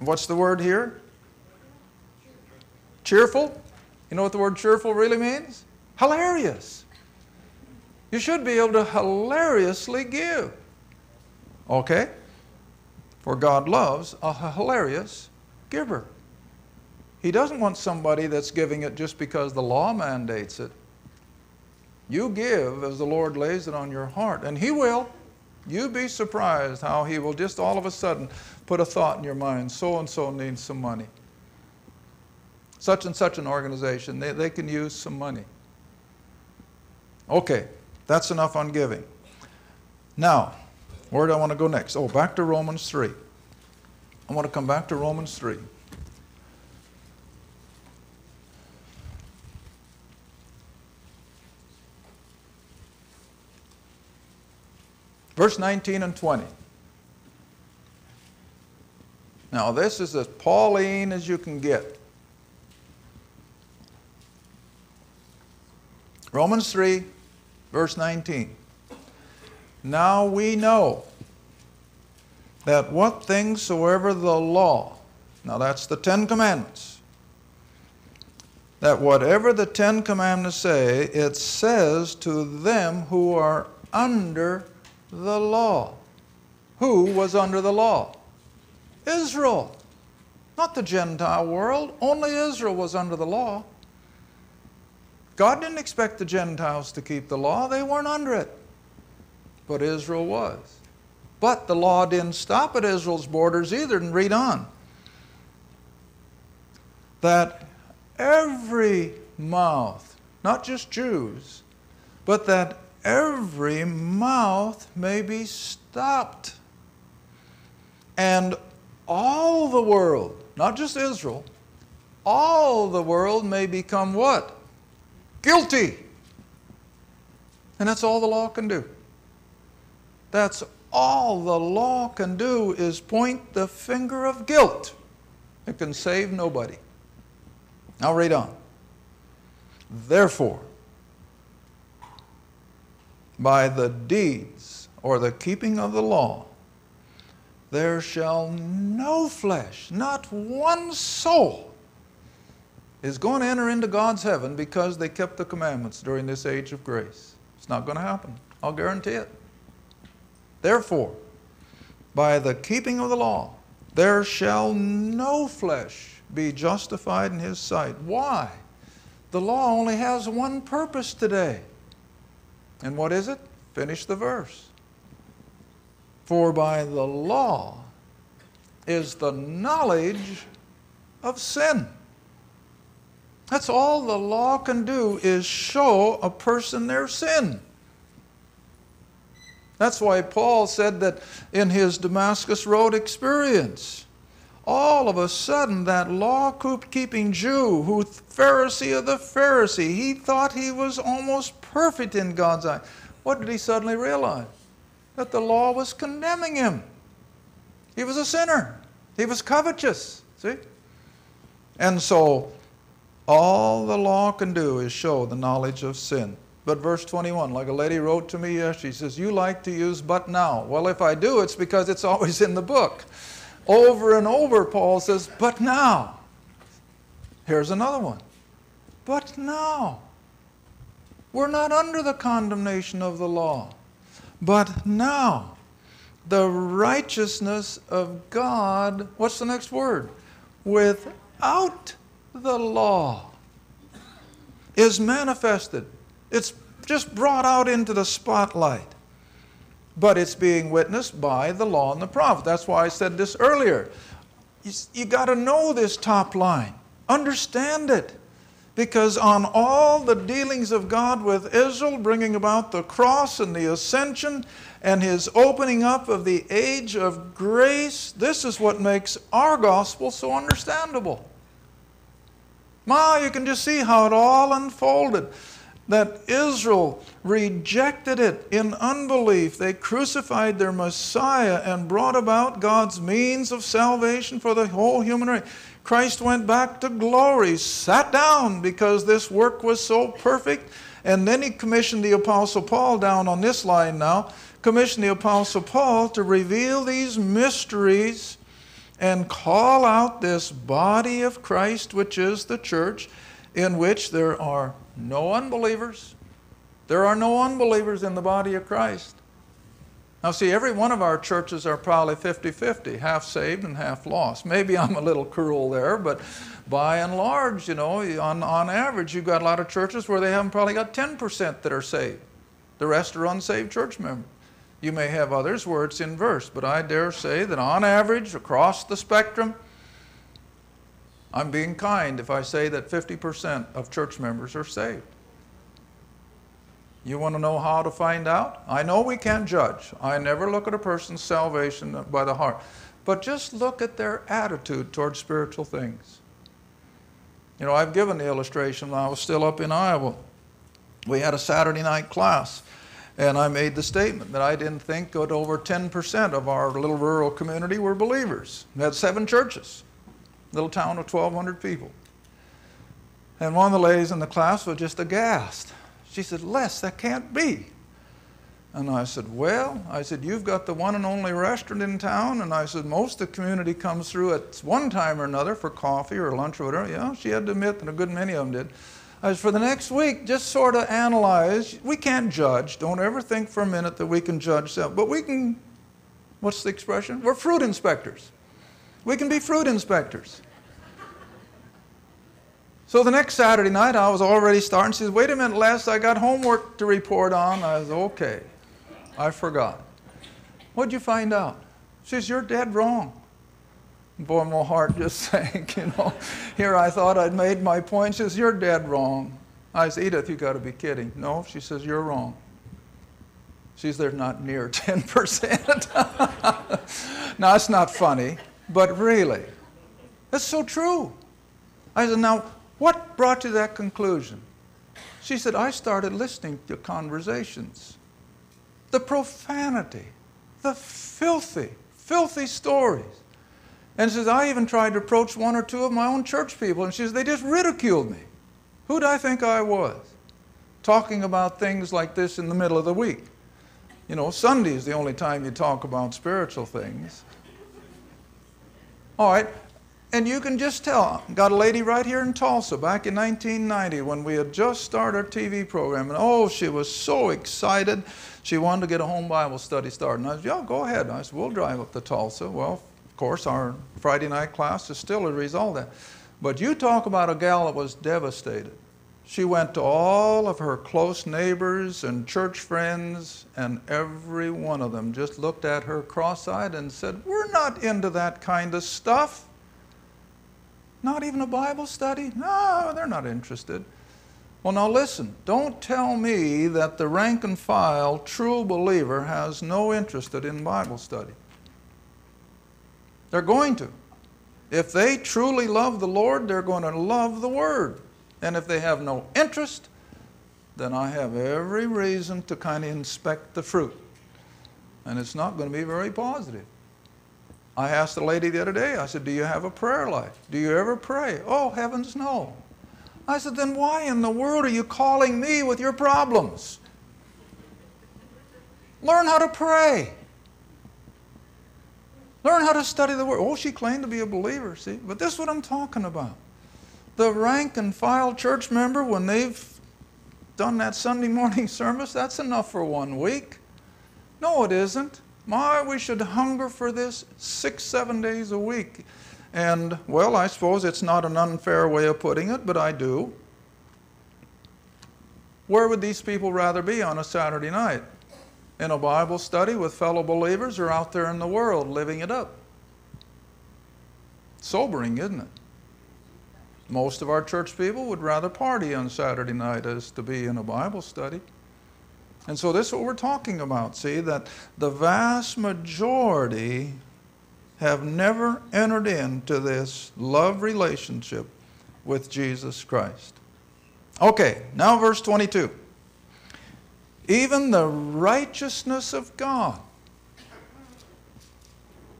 what's the word here? Cheerful. You know what the word cheerful really means? Hilarious. You should be able to hilariously give. Okay? For God loves a hilarious giver. He doesn't want somebody that's giving it just because the law mandates it. You give as the Lord lays it on your heart, and He will. You'd be surprised how He will just all of a sudden put a thought in your mind so and so needs some money. Such and such an organization, they, they can use some money. Okay, that's enough on giving. Now, where do I want to go next? Oh, back to Romans 3. I want to come back to Romans 3. Verse 19 and 20. Now, this is as Pauline as you can get. Romans 3, Verse 19. Now we know that what things soever the law, now that's the Ten Commandments, that whatever the Ten Commandments say, it says to them who are under the law. Who was under the law? Israel. Not the Gentile world. Only Israel was under the law. God didn't expect the Gentiles to keep the law, they weren't under it. But Israel was. But the law didn't stop at Israel's borders either, and read on. That every mouth, not just Jews, but that every mouth may be stopped. And all the world, not just Israel, all the world may become what? Guilty. And that's all the law can do. That's all the law can do is point the finger of guilt. It can save nobody. I'll read on. Therefore, by the deeds or the keeping of the law, there shall no flesh, not one soul, is going to enter into God's heaven because they kept the commandments during this age of grace. It's not going to happen. I'll guarantee it. Therefore, by the keeping of the law, there shall no flesh be justified in his sight. Why? The law only has one purpose today. And what is it? Finish the verse. For by the law is the knowledge of sin. That's all the law can do is show a person their sin. That's why Paul said that in his Damascus Road experience, all of a sudden that law keeping Jew, who Pharisee of the Pharisee, he thought he was almost perfect in God's eye. What did he suddenly realize? That the law was condemning him. He was a sinner. He was covetous. See? And so all the law can do is show the knowledge of sin. But verse 21, like a lady wrote to me yesterday, she says, You like to use but now. Well, if I do, it's because it's always in the book. Over and over, Paul says, But now. Here's another one. But now. We're not under the condemnation of the law. But now, the righteousness of God, what's the next word? Without the law is manifested it's just brought out into the spotlight. But it's being witnessed by the law and the prophet. That's why I said this earlier. You, you got to know this top line, understand it. Because on all the dealings of God with Israel, bringing about the cross and the ascension and his opening up of the age of grace, this is what makes our gospel so understandable. Ma, you can just see how it all unfolded that Israel rejected it in unbelief. They crucified their Messiah and brought about God's means of salvation for the whole human race. Christ went back to glory, sat down because this work was so perfect, and then he commissioned the Apostle Paul down on this line now, commissioned the Apostle Paul to reveal these mysteries and call out this body of Christ, which is the church, in which there are no unbelievers. There are no unbelievers in the body of Christ. Now, see, every one of our churches are probably 50 50, half saved and half lost. Maybe I'm a little cruel there, but by and large, you know, on, on average, you've got a lot of churches where they haven't probably got 10% that are saved. The rest are unsaved church members. You may have others where it's inverse, but I dare say that on average, across the spectrum, I'm being kind if I say that 50% of church members are saved. You want to know how to find out? I know we can't judge. I never look at a person's salvation by the heart. But just look at their attitude towards spiritual things. You know, I've given the illustration when I was still up in Iowa. We had a Saturday night class, and I made the statement that I didn't think that over 10% of our little rural community were believers. We had seven churches little town of 1,200 people. And one of the ladies in the class was just aghast. She said, Les, that can't be. And I said, Well, I said, you've got the one and only restaurant in town. And I said, most of the community comes through at one time or another for coffee or lunch or whatever. Yeah, she had to admit that a good many of them did. Said, for the next week, just sort of analyze. We can't judge. Don't ever think for a minute that we can judge that. But we can, what's the expression? We're fruit inspectors. We can be fruit inspectors. So the next Saturday night, I was already starting. She says, Wait a minute, Les, I got homework to report on. I was, Okay. I forgot. What'd you find out? She says, You're dead wrong. Boy, my heart just *laughs* sank, you know. Here I thought I'd made my point. She says, You're dead wrong. I said, Edith, you got to be kidding. No, she says, You're wrong. She's there not near *laughs* 10%. *laughs* now, it's not funny. But really, that's so true. I said, Now, what brought you to that conclusion? She said, I started listening to conversations. The profanity, the filthy, filthy stories. And says, I even tried to approach one or two of my own church people, and she says, they just ridiculed me. Who'd I think I was? Talking about things like this in the middle of the week. You know, Sunday is the only time you talk about spiritual things. All right. And you can just tell. Got a lady right here in Tulsa back in 1990 when we had just started our TV program. And oh, she was so excited. She wanted to get a home Bible study started. And I said, yeah, go ahead. I said, we'll drive up to Tulsa. Well, course, our Friday night class is still a result of that. But you talk about a gal that was devastated. She went to all of her close neighbors and church friends, and every one of them just looked at her cross eyed and said, We're not into that kind of stuff. Not even a Bible study? No, they're not interested. Well, now listen, don't tell me that the rank and file true believer has no interest in Bible study. They're going to. If they truly love the Lord, they're going to love the Word. And if they have no interest, then I have every reason to kind of inspect the fruit. And it's not going to be very positive. I asked the lady the other day, I said, Do you have a prayer life? Do you ever pray? Oh, heavens, no. I said, Then why in the world are you calling me with your problems? Learn how to pray. Learn how to study the Word. Oh, she claimed to be a believer, see? But this is what I'm talking about. The rank and file church member, when they've done that Sunday *laughs* morning service, that's enough for one week. No, it isn't. My, we should hunger for this six, seven days a week. And, well, I suppose it's not an unfair way of putting it, but I do. Where would these people rather be on a Saturday night? In a Bible study with fellow believers or out there in the world living it up? Sobering, isn't it? Most of our church people would rather party on Saturday night as to be in a Bible study. And so this is what we're talking about. See, that the vast majority have never entered into this love relationship with Jesus Christ. Okay, now verse 22. Even the righteousness of God.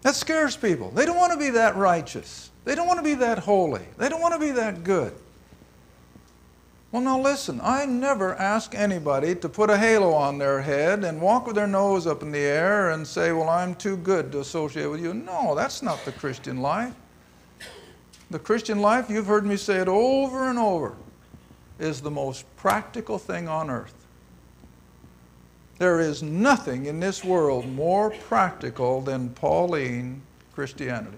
That scares people. They don't want to be that righteous. They don't want to be that holy. They don't want to be that good. Well, now listen, I never ask anybody to put a halo on their head and walk with their nose up in the air and say, Well, I'm too good to associate with you. No, that's not the Christian life. The Christian life, you've heard me say it over and over, is the most practical thing on earth. There is nothing in this world more practical than Pauline Christianity.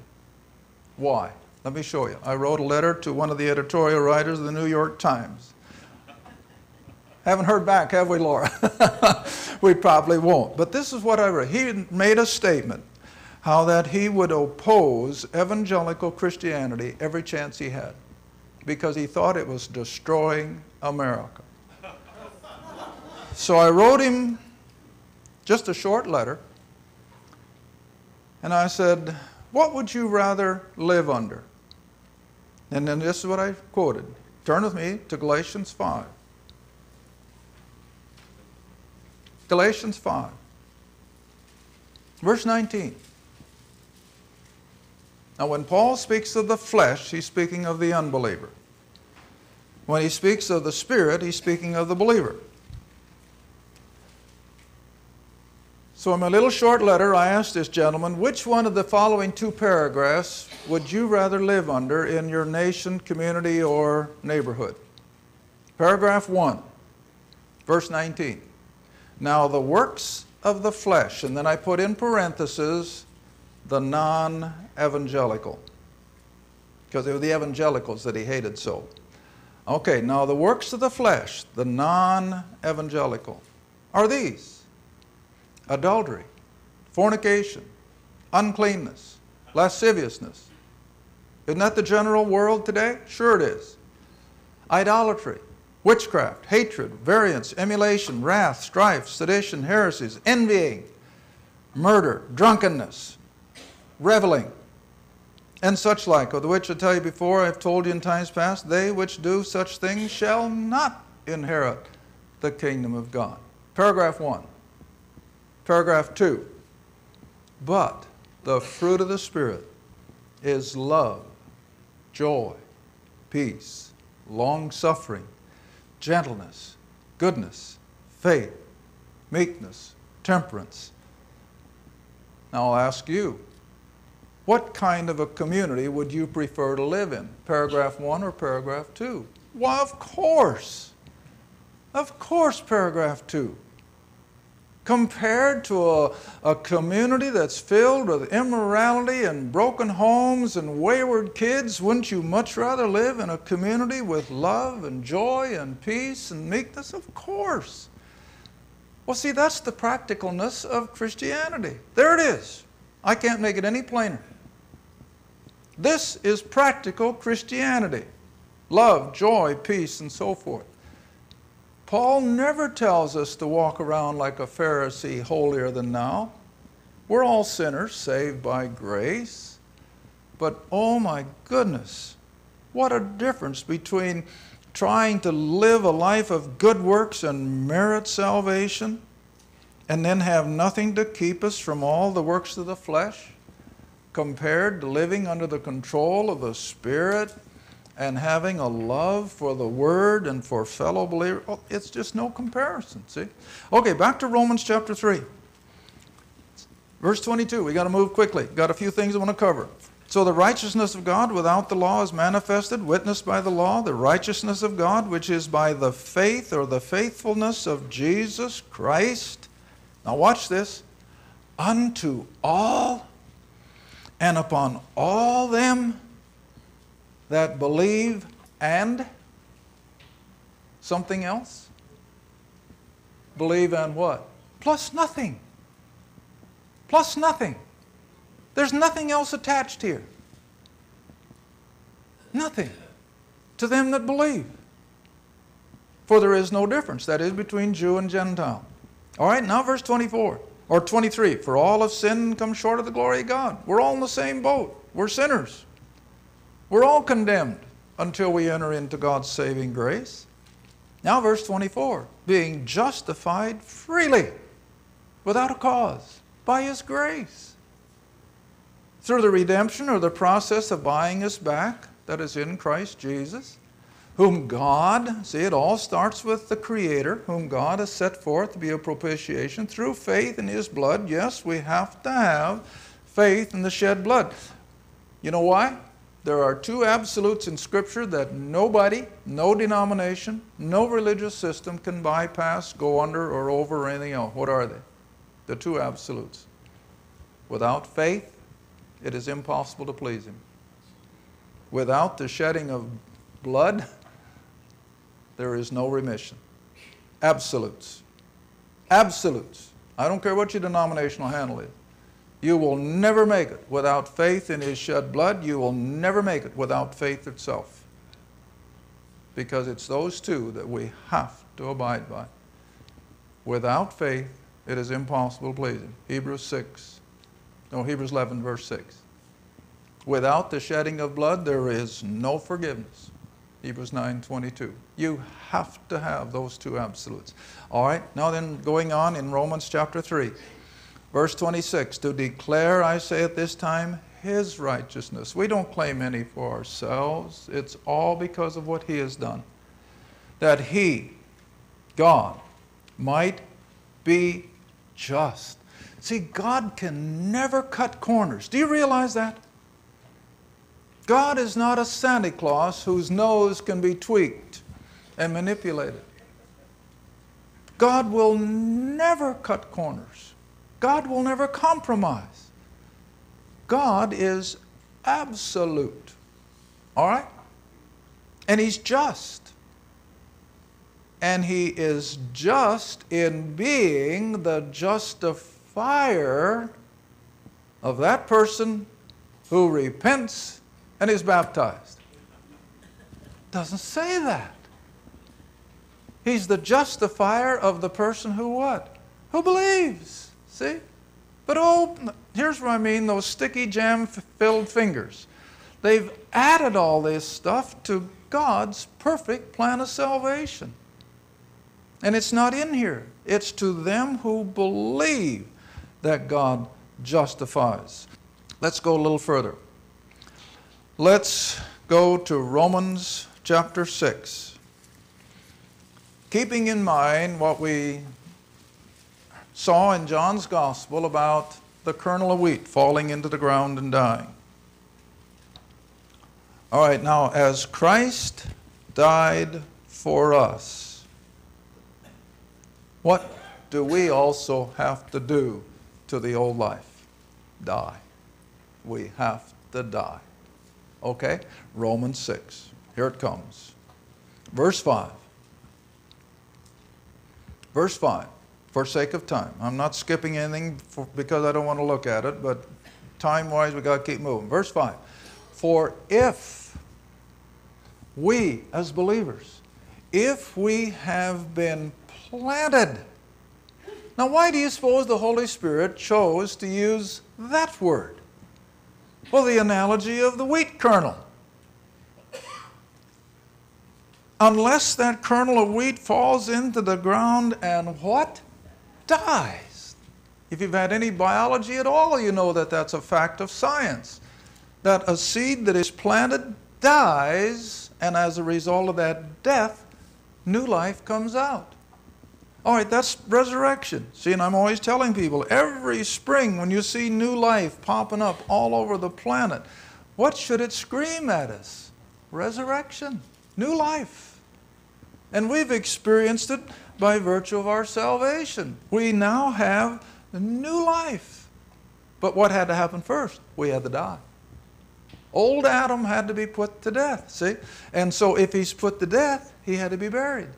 Why? Let me show you. I wrote a letter to one of the editorial writers of the New York Times. Haven't heard back, have we, Laura? *laughs* we probably won't. But this is what I read. He made a statement how that he would oppose evangelical Christianity every chance he had because he thought it was destroying America. So I wrote him just a short letter and I said, What would you rather live under? And then this is what I quoted. Turn with me to Galatians 5. Galatians 5, verse 19. Now, when Paul speaks of the flesh, he's speaking of the unbeliever. When he speaks of the Spirit, he's speaking of the believer. So, in my little short letter, I asked this gentleman, which one of the following two paragraphs would you rather live under in your nation, community, or neighborhood? Paragraph 1, verse 19. Now, the works of the flesh, and then I put in parentheses the non evangelical, because they were the evangelicals that he hated so. Okay, now the works of the flesh, the non evangelical, are these adultery, fornication, uncleanness, lasciviousness. Isn't that the general world today? Sure it is. Idolatry, witchcraft, hatred, variance, emulation, wrath, strife, sedition, heresies, envying, murder, drunkenness, reveling, and such like, of the which I tell you before, I have told you in times past, they which do such things shall not inherit the kingdom of God. Paragraph 1. Paragraph 2. But the fruit of the Spirit is love, joy, peace, long suffering gentleness, goodness, faith, meekness, temperance. Now I'll ask you, what kind of a community would you prefer to live in? Paragraph 1 or paragraph 2? Why, of course. Of course, paragraph 2 compared to a, a community that's filled with immorality and broken homes and wayward kids, wouldn't you much rather live in a community with love and joy and peace and meekness? Of course. Well, see, that's the practicalness of Christianity. There it is. I can't make it any plainer. This is practical Christianity love, joy, peace, and so forth. Paul never tells us to walk around like a Pharisee, holier than thou. We're all sinners saved by grace. But oh my goodness, what a difference between trying to live a life of good works and merit salvation and then have nothing to keep us from all the works of the flesh compared to living under the control of the Spirit and having a love for the Word and for fellow believers. Oh, it's just no comparison, see? Okay, back to Romans chapter 3. Verse 22, we got to move quickly. Got a few things I want to cover. So the righteousness of God without the law is manifested, witnessed by the law, the righteousness of God, which is by the faith or the faithfulness of Jesus Christ. Now watch this. Unto all and upon all them that believe and something else? Believe and what? Plus nothing. Plus nothing. There's nothing else attached here. Nothing. To them that believe. For there is no difference, that is, between Jew and Gentile. All right, now verse 24 or 23. For all have sinned and come short of the glory of God. We're all in the same boat. We're sinners. We're all condemned until we enter into God's saving grace. Now, verse 24 being justified freely, without a cause, by His grace through the redemption or the process of buying us back that is in Christ Jesus, whom God, see, it all starts with the Creator, whom God has set forth to be a propitiation through faith in His blood. Yes, we have to have faith in the shed blood. You know why? There are two absolutes in Scripture that nobody, no denomination, no religious system can bypass, go under, or over, or anything else. What are they? The two absolutes. Without faith, it is impossible to please Him. Without the shedding of blood, there is no remission. Absolutes. Absolutes. I don't care what your denominational handle is. You will never make it without faith in His shed blood. You will never make it without faith itself. Because it's those two that we have to abide by. Without faith, it is impossible to please Him. Hebrews 6, no, Hebrews 11, verse 6. Without the shedding of blood, there is no forgiveness. Hebrews 9, 22. You have to have those two absolutes. All right, now then going on in Romans chapter 3, verse 26. To declare, I say at this time, his righteousness. We don't claim any for ourselves. It's all because of what he has done. That he, God, might be just See, God can never cut corners. Do you realize that? God is not a Santa Claus whose nose can be tweaked and manipulated. God will never cut corners. God will never compromise. God is absolute. All right? And He's just. And He is just in being the justifier of that person who repents and is baptized. Doesn't say that. He's the justifier of the person who what? Who believes. See? But oh, here's what I mean those sticky jam filled fingers. They've added all this stuff to God's perfect plan of salvation. And it's not in here. It's to them who believe that God justifies. Let's go a little further. Let's go to Romans chapter 6. Keeping in mind what we saw in John's Gospel about the kernel of wheat falling into the ground and dying. All right, now, as Christ died for us, what do we also have to do to the old life. Die. We have to die. Okay? Romans 6. Here it comes. Verse 5. Verse 5. For sake of time. I'm not skipping anything for, because I don't want to look at it, but time wise, we've got to keep moving. Verse 5. For if we, as believers, if we have been planted. Now, why do you suppose the Holy Spirit chose to use that word? Well, the analogy of the wheat kernel. Unless that kernel of wheat falls into the ground and what? Dies. If you've had any biology at all, you know that that's a fact of science. That a seed that is planted dies, and as a result of that death, new life comes out. All right, that's resurrection. See, and I'm always telling people every spring when you see new life popping up all over the planet, what should it scream at us? Resurrection, new life. And we've experienced it by virtue of our salvation. We now have a new life. But what had to happen first? We had to die. Old Adam had to be put to death, see? And so if he's put to death, he had to be buried.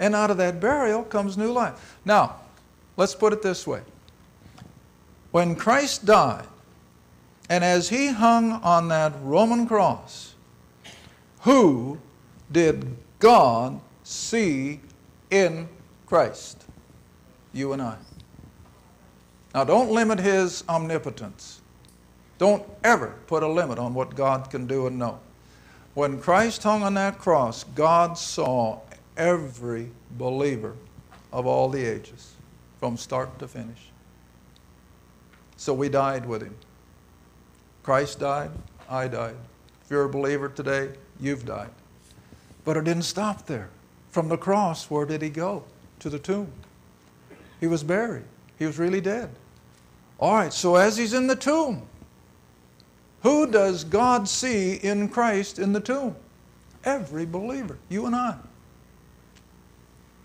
And out of that burial comes new life. Now, let's put it this way. When Christ died, and as he hung on that Roman cross, who did God see in Christ? You and I. Now, don't limit his omnipotence. Don't ever put a limit on what God can do and know. When Christ hung on that cross, God saw every believer of all the ages, from start to finish. So we died with him. Christ died, I died. If you're a believer today, you've died. But it didn't stop there. From the cross, where did he go? To the tomb. He was buried. He was really dead. All right, so as he's in the tomb, who does God see in Christ in the tomb? Every believer, you and I.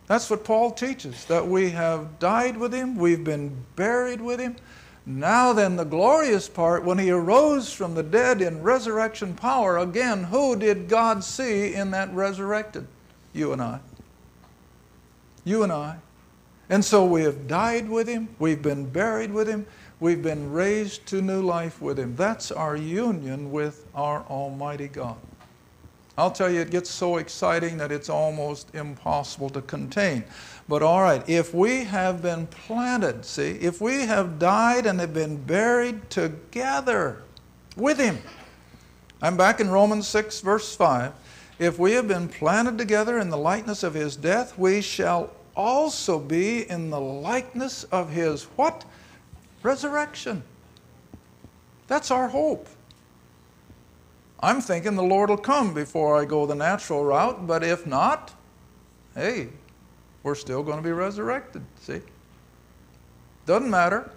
That's what Paul teaches, that we have died with him, we've been buried with him. Now, then, the glorious part, when he arose from the dead in resurrection power, again, who did God see in that resurrected? You and I. You and I. And so we have died with him, we've been buried with him, we've been raised to new life with him. That's our union with our Almighty God. I'll tell you, it gets so exciting that it's almost impossible to contain. But all right, if we have been planted, see, if we have died and have been buried together with Him, I'm back in Romans 6, verse 5. If we have been planted together in the likeness of His death, we shall also be in the likeness of His what? Resurrection. That's our hope. I'm thinking the Lord will come before I go the natural route, but if not, hey, we're still going to be resurrected. See? Doesn't matter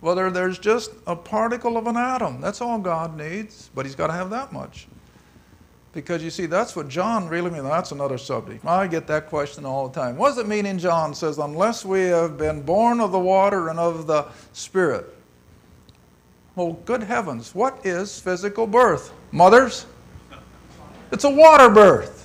whether there's just a particle of an atom. That's all God needs, but He's got to have that much. Because you see, that's what John really means. That's another subject. I get that question all the time. What does it mean in John? It says, unless we have been born of the water and of the Spirit. Well, good heavens, what is physical birth? Mothers? It's a water birth.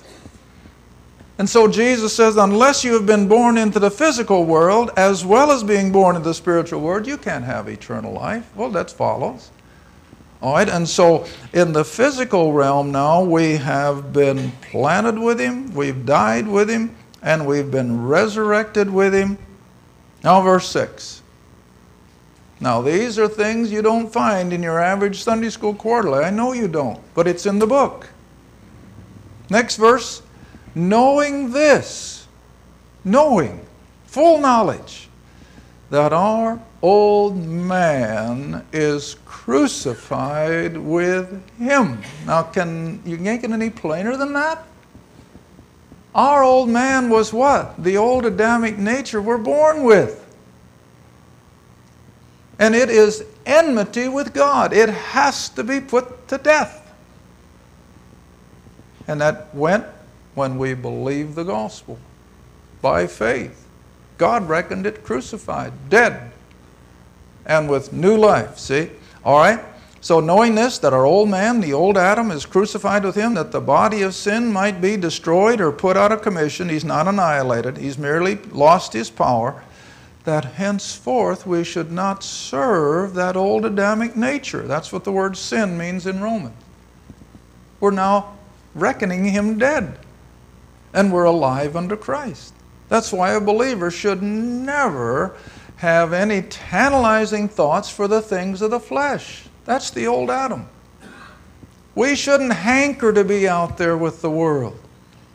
And so Jesus says, unless you have been born into the physical world as well as being born into the spiritual world, you can't have eternal life. Well, that follows. All right, and so in the physical realm now, we have been planted with Him, we've died with Him, and we've been resurrected with Him. Now, verse 6. Now, these are things you don't find in your average Sunday school quarterly. I know you don't, but it's in the book. Next verse knowing this, knowing, full knowledge, that our old man is crucified with him. Now, can you make it any plainer than that? Our old man was what? The old Adamic nature we're born with. And it is enmity with God. It has to be put to death. And that went when we believed the gospel by faith. God reckoned it crucified, dead, and with new life. See? All right? So, knowing this, that our old man, the old Adam, is crucified with him, that the body of sin might be destroyed or put out of commission, he's not annihilated, he's merely lost his power that henceforth we should not serve that old Adamic nature. That's what the word sin means in Romans. We're now reckoning him dead. and we're alive unto Christ. That's why a believer should never have any tantalizing thoughts for the things of the flesh. That's the old Adam. We shouldn't hanker to be out there with the world.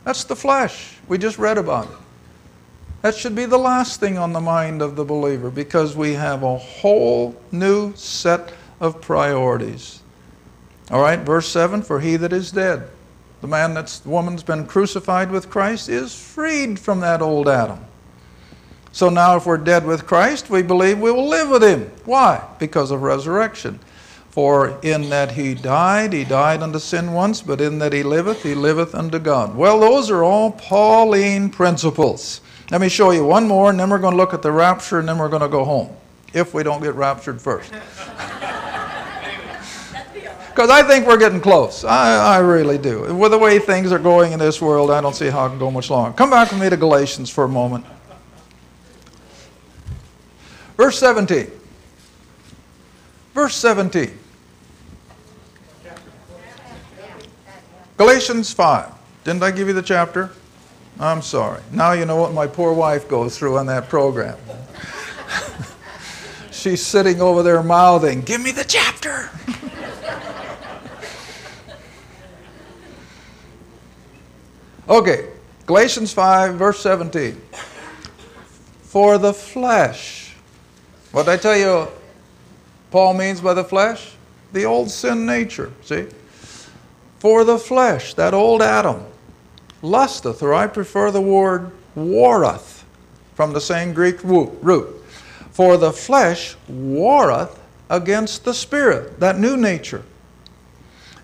That's the flesh. We just read about it. That should be the last thing on the mind of the believer because we have a whole new set of priorities. All right, verse 7 For he that is dead, the man that's the woman's been crucified with Christ, is freed from that old Adam. So now, if we're dead with Christ, we believe we will live with him. Why? Because of resurrection. For in that he died, he died unto sin once, but in that he liveth, he liveth unto God. Well, those are all Pauline principles. Let me show you one more, and then we're going to look at the rapture, and then we're going to go home, if we don't get raptured first. *laughs* Because I think we're getting close. I, I really do. With the way things are going in this world, I don't see how it can go much longer. Come back with me to Galatians for a moment. Verse 17. Verse 17. Galatians 5. Didn't I give you the chapter? I'm sorry. Now you know what my poor wife goes through on that program. *laughs* She's sitting over there mouthing, Give me the chapter. Okay, Galatians 5, verse 17. For the flesh. What did I tell you Paul means by the flesh? The old sin nature, see? For the flesh, that old Adam, lusteth, or I prefer the word warreth, from the same Greek root. For the flesh warreth against the spirit, that new nature.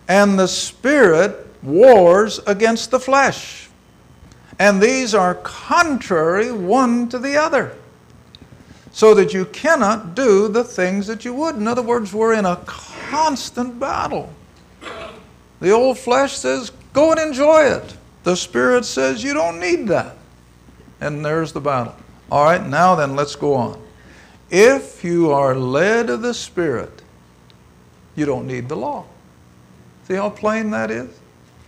And the spirit wars against the flesh. And these are contrary one to the other. So that you cannot do the things that you would. In other words, we're in a constant battle. The old flesh says, go and enjoy it. The Spirit says you don't need that. And there's the battle. All right, now then, let's go on. If you are led of the Spirit, you don't need the law. See how plain that is?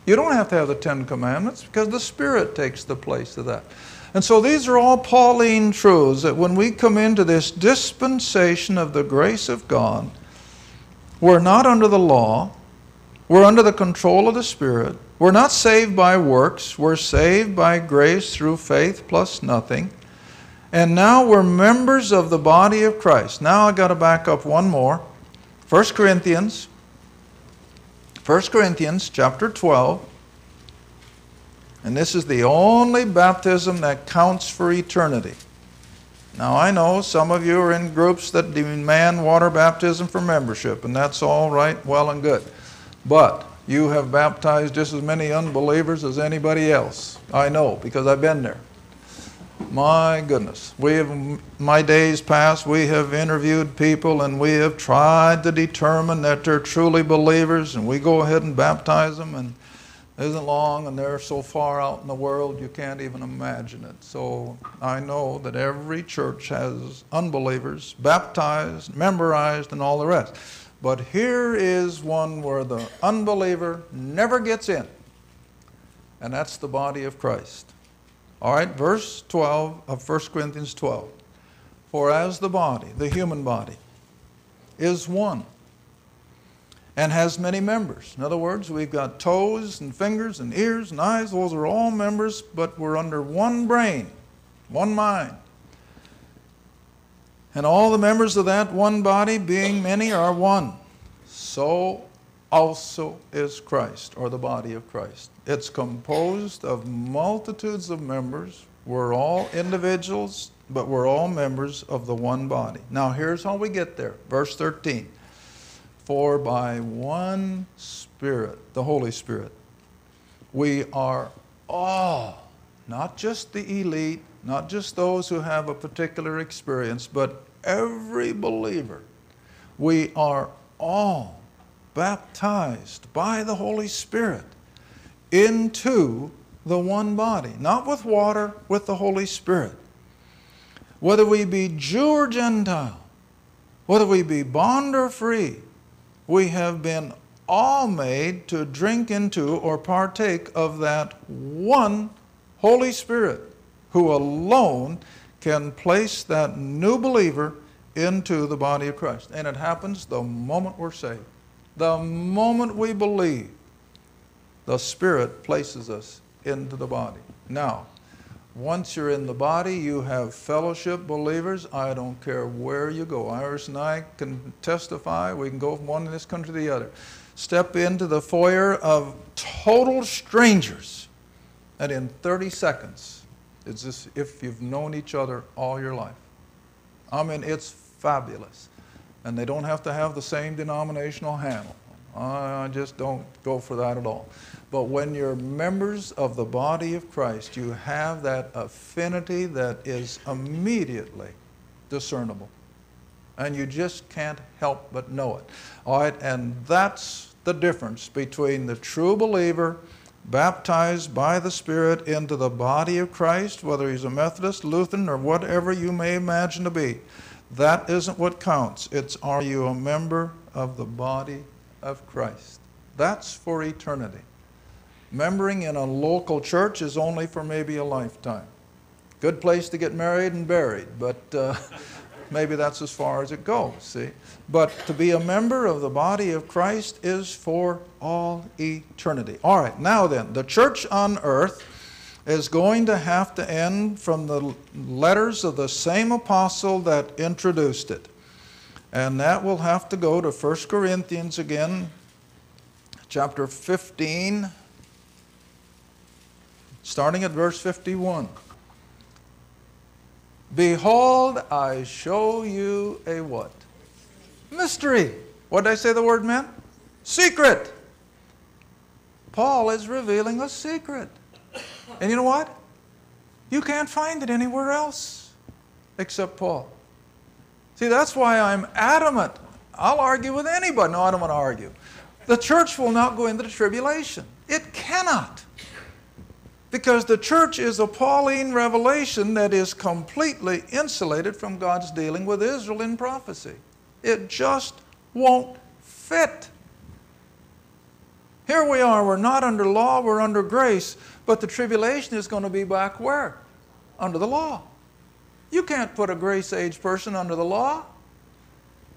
You don't have to have the Ten Commandments because the Spirit takes the place of that. And so these are all Pauline truths that when we come into this dispensation of the grace of God, we're not under the law, we're under the control of the Spirit, we're not saved by works, we're saved by grace through faith plus nothing. And now we're members of the body of Christ. Now I got to back up one more. 1 Corinthians 1 Corinthians chapter 12. And this is the only baptism that counts for eternity. Now, I know some of you are in groups that demand water baptism for membership, and that's all right, well, and good. But you have baptized just as many unbelievers as anybody else. I know because I've been there. My goodness. We have, my days past, we have interviewed people and we have tried to determine that they're truly believers and we go ahead and baptize them and it isn't long and they're so far out in the world you can't even imagine it. So I know that every church has unbelievers baptized, memorized, and all the rest. But here is one where the unbeliever never gets in, and that's the body of Christ. All right, verse 12 of 1 Corinthians 12. For as the body, the human body, is one and has many members. In other words, we've got toes and fingers and ears and eyes. Those are all members, but we're under one brain, one mind. And all the members of that one body, being many, are one. So also is Christ, or the body of Christ. It's composed of multitudes of members. We're all individuals, but we're all members of the one body. Now, here's how we get there. Verse 13 For by one Spirit, the Holy Spirit, we are all, not just the elite, not just those who have a particular experience, but every believer, we are all baptized by the Holy Spirit into the one body, not with water, with the Holy Spirit. Whether we be Jew or Gentile, whether we be bond or free, we have been all made to drink into or partake of that one Holy Spirit, who alone can place that new believer into the body of Christ. And it happens the moment we're saved. The moment we believe, the Spirit places us into the body. Now, once you're in the body, you have fellowship believers. I don't care where you go. Iris and I can testify. We can go from one in this country to the other. Step into the foyer of total strangers, and in 30 seconds, it's as if you've known each other all your life. I mean, it's fabulous. And they don't have to have the same denominational handle. I just don't go for that at all. But when you're members of the body of Christ, you have that affinity that is immediately discernible. And you just can't help but know it. All right, and that's the difference between the true believer baptized by the Spirit into the body of Christ, whether he's a Methodist, Lutheran, or whatever you may imagine to be. That isn't what counts. It's are you a member of the body of Christ? That's for eternity. Membering in a local church is only for maybe a lifetime. Good place to get married and buried, but uh, *laughs* maybe that's as far as it goes, see? But to be a member of the body of Christ is for all eternity. All right, now then, the church on earth is going to have to end from the letters of the same apostle that introduced it. And that will have to go to 1 Corinthians again, chapter 15, starting at verse 51. Behold, I show you a what? Mystery. What did I say the word meant? Secret. Paul is revealing a secret. And you know what? You can't find it anywhere else except Paul. See, that's why I'm adamant. I'll argue with anybody. No, I don't want to argue. The church will not go into the tribulation. It cannot. Because the church is a Pauline revelation that is completely insulated from God's dealing with Israel in prophecy. It just won't fit. Here we are, we're not under law, we're under grace, but the tribulation is going to be back where? Under the law. You can't put a grace age person under the law.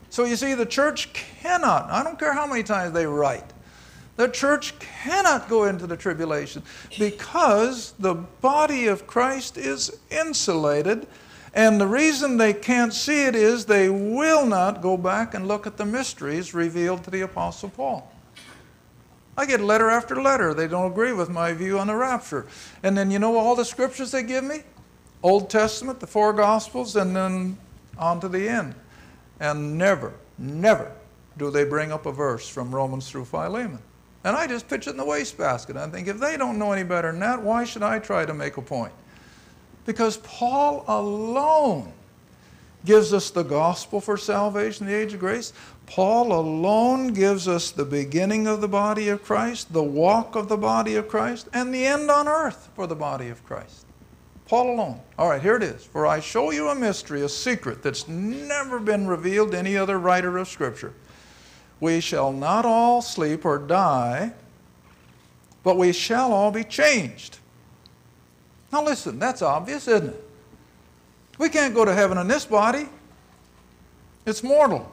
So you see, the church cannot, I don't care how many times they write, the church cannot go into the tribulation because the body of Christ is insulated. And the reason they can't see it is they will not go back and look at the mysteries revealed to the Apostle Paul. I get letter after letter. They don't agree with my view on the rapture. And then you know all the scriptures they give me? Old Testament, the four Gospels, and then on to the end. And never, never do they bring up a verse from Romans through Philemon. And I just pitch it in the wastebasket. I think if they don't know any better than that, why should I try to make a point? Because Paul alone gives us the gospel for salvation, the age of grace. Paul alone gives us the beginning of the body of Christ, the walk of the body of Christ, and the end on earth for the body of Christ. Paul alone. All right, here it is. For I show you a mystery, a secret that's never been revealed to any other writer of Scripture. We shall not all sleep or die, but we shall all be changed. Now listen, that's obvious, isn't it? We can't go to heaven in this body. It's mortal.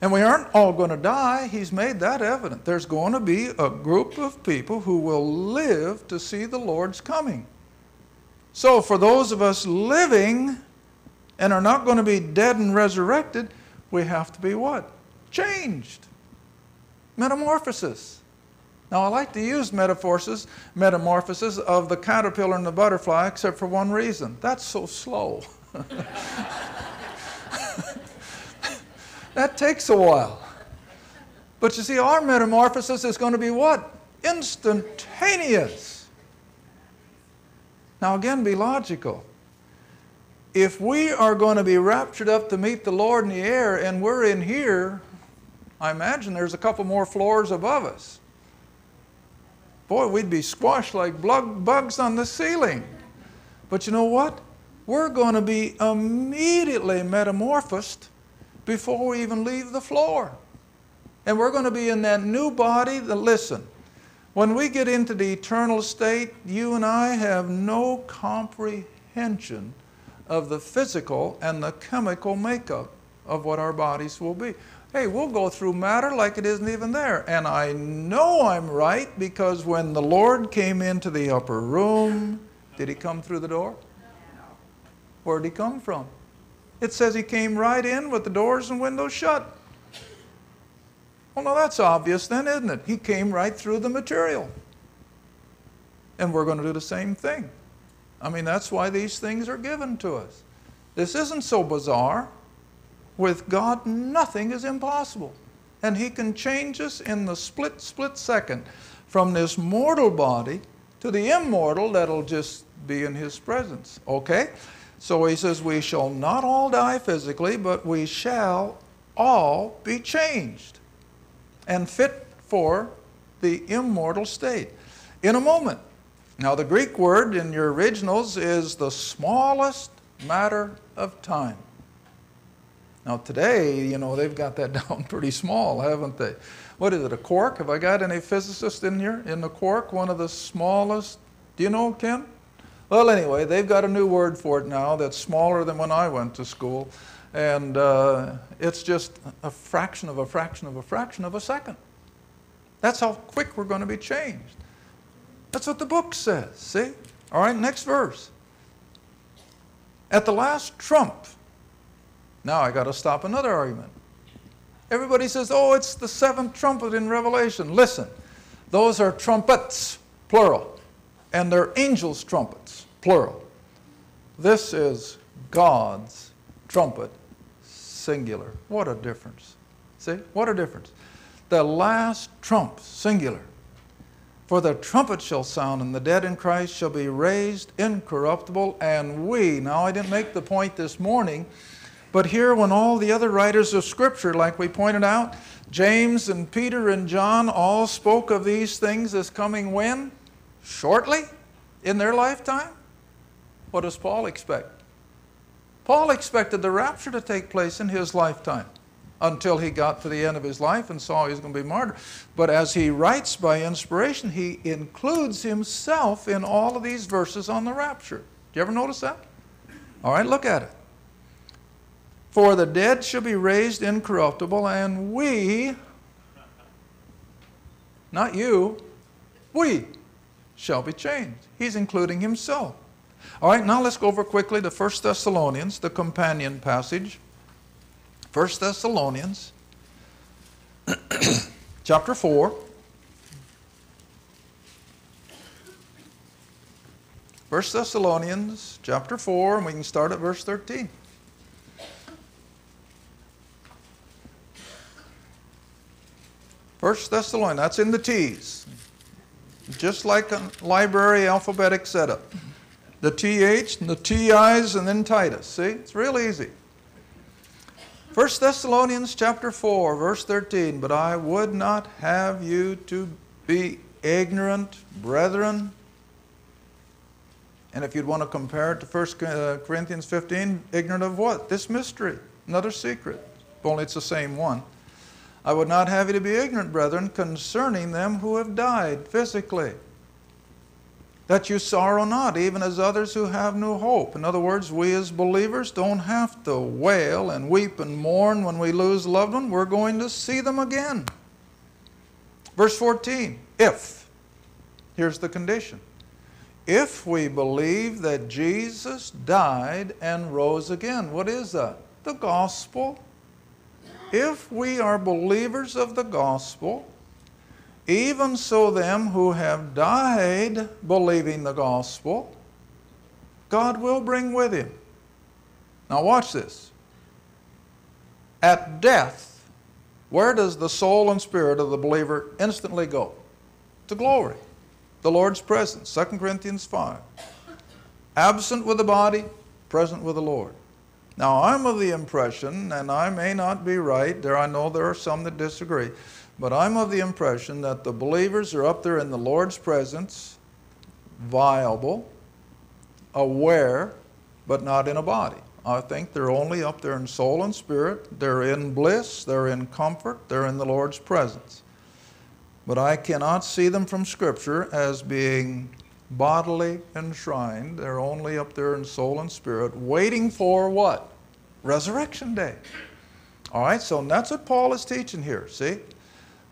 And we aren't all going to die. He's made that evident. There's going to be a group of people who will live to see the Lord's coming. So, for those of us living and are not going to be dead and resurrected, we have to be what? Changed. Metamorphosis. Now, I like to use metaphors, metamorphosis of the caterpillar and the butterfly, except for one reason. That's so slow. *laughs* that takes a while. But you see, our metamorphosis is going to be what? Instantaneous. Now, again, be logical. If we are going to be raptured up to meet the Lord in the air and we're in here, I imagine there's a couple more floors above us boy, we'd be squashed like bugs on the ceiling. But you know what? We're going to be immediately metamorphosed before we even leave the floor. And we're going to be in that new body that, listen, When we get into the eternal state, you and I have no comprehension of the physical and the chemical makeup of what our bodies will be. Hey, we'll go through matter like it isn't even there. And I know I'm right because when the Lord came into the upper room, did he come through the door? No. Where did he come from? It says he came right in with the doors and windows shut. Well, no, that's obvious then, isn't it? He came right through the material. And we're going to do the same thing. I mean, that's why these things are given to us. This isn't so bizarre. With God, nothing is impossible. And He can change us in the split, split second from this mortal body to the immortal that'll just be in His presence. Okay? So He says, We shall not all die physically, but we shall all be changed and fit for the immortal state in a moment. Now, the Greek word in your originals is the smallest matter of time. Now, today, you know, they've got that *laughs* down pretty small, haven't they? What is it, a quark? Have I got any physicists in here? In the quark, one of the smallest? Do you know, Ken? Well, anyway, they've got a new word for it now that's smaller than when I went to school. And uh, it's just a fraction of a fraction of a fraction of a second. That's how quick we're going to be changed. That's what the book says, see? All right, next verse. At the last trump, now I got to stop another argument. Everybody says, oh, it's the seventh trumpet in Revelation. Listen, those are trumpets, plural, and they're angels' trumpets, plural. This is God's trumpet, singular. What a difference. See? What a difference. The last trump, singular. For the trumpet shall sound, and the dead in Christ shall be raised incorruptible, and we. Now, I didn't make the point this morning, but here, when all the other writers of Scripture, like we pointed out, James and Peter and John all spoke of these things as coming when? Shortly? In their lifetime? What does Paul expect? Paul expected the rapture to take place in his lifetime until he got to the end of his life and saw he was going to be martyred. But as he writes by inspiration, he includes himself in all of these verses on the rapture. Do you ever notice that? All right, look at it. For the dead shall be raised incorruptible, and we, not you, we shall be changed. He's including himself. All right, now let's go over quickly to 1 Thessalonians, the companion passage. 1 Thessalonians, *clears throat* chapter 4. 1 Thessalonians chapter 4, and we can start at verse 13. First Thessalonians, that's in the T's. Just like a library alphabetic setup the TH and the TIs and then Titus. See, it's real easy. 1 Thessalonians chapter 4, verse 13, but I would not have you to be ignorant, brethren. And if you'd want to compare it to 1 uh, Corinthians 15, ignorant of what? This mystery, another secret. Only it's the same one. I would not have you to be ignorant, brethren, concerning them who have died physically that you sorrow not, even as others who have no hope. In other words, we as believers don't have to wail and weep and mourn when we lose a loved one. We're going to see them again. Verse 14 If, here's the condition. If we believe that Jesus died and rose again, what is that? The gospel. If we are believers of the gospel, even so, them who have died believing the gospel, God will bring with him. Now, watch this. At death, where does the soul and spirit of the believer instantly go? To glory, the Lord's presence. 2 Corinthians 5. Absent with the body, present with the Lord. Now, I'm of the impression, and I may not be right, there I know there are some that disagree, but I'm of the impression that the believers are up there in the Lord's presence, viable, aware, but not in a body. I think they're only up there in soul and spirit. They're in bliss, they're in comfort, they're in the Lord's presence. but I cannot see them from Scripture as being bodily enshrined. They're only up there in soul and spirit, waiting for what? Resurrection day. All right, so that's what Paul is teaching here, see?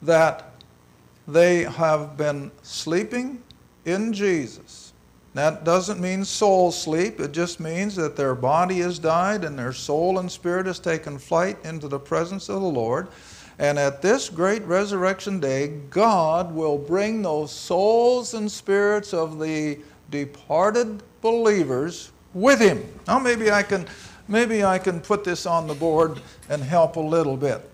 That they have been sleeping in Jesus. That doesn't mean soul sleep, it just means that their body has died and their soul and spirit has taken flight into the presence of the Lord. And at this great resurrection day, God will bring those souls and spirits of the departed believers with him. Now maybe I can maybe I can put this on the board and help a little bit.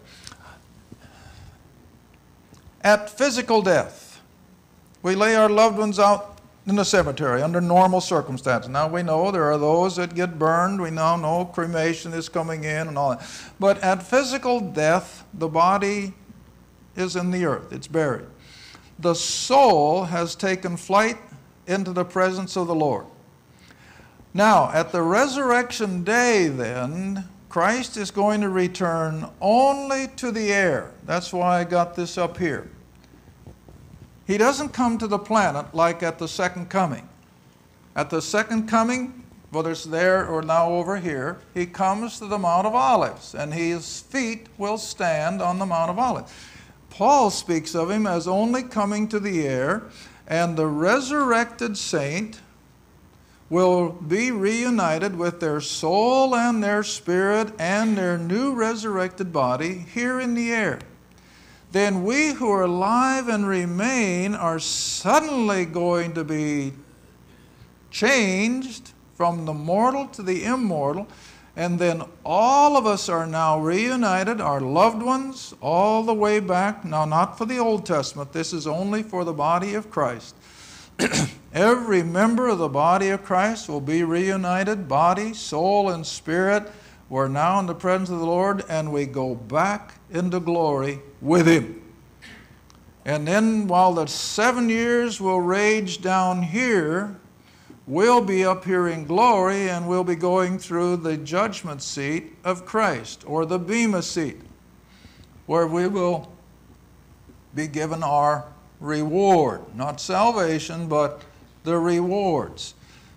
At physical death, we lay our loved ones out in the cemetery under normal circumstances. Now we know there are those that get burned. We now know cremation is coming in and all that. But at physical death, the body is in the earth, it's buried. The soul has taken flight into the presence of the Lord. Now, at the resurrection day, then, Christ is going to return only to the air. That's why I got this up here. He doesn't come to the planet like at the second coming. At the second coming, whether it's there or now over here, he comes to the Mount of Olives, and his feet will stand on the Mount of Olives. Paul speaks of him as only coming to the air, and the resurrected saint will be reunited with their soul and their spirit and their new resurrected body here in the air. Then we who are alive and remain are suddenly going to be changed from the mortal to the immortal. And then all of us are now reunited, our loved ones, all the way back. Now, not for the Old Testament, this is only for the body of Christ. *clears throat* Every member of the body of Christ will be reunited, body, soul, and spirit. We're now in the presence of the Lord, and we go back into glory with Him. And then, while the seven years will rage down here, we'll be up here in glory and we'll be going through the judgment seat of Christ, or the Bema seat, where we will be given our reward. Not salvation, but the rewards.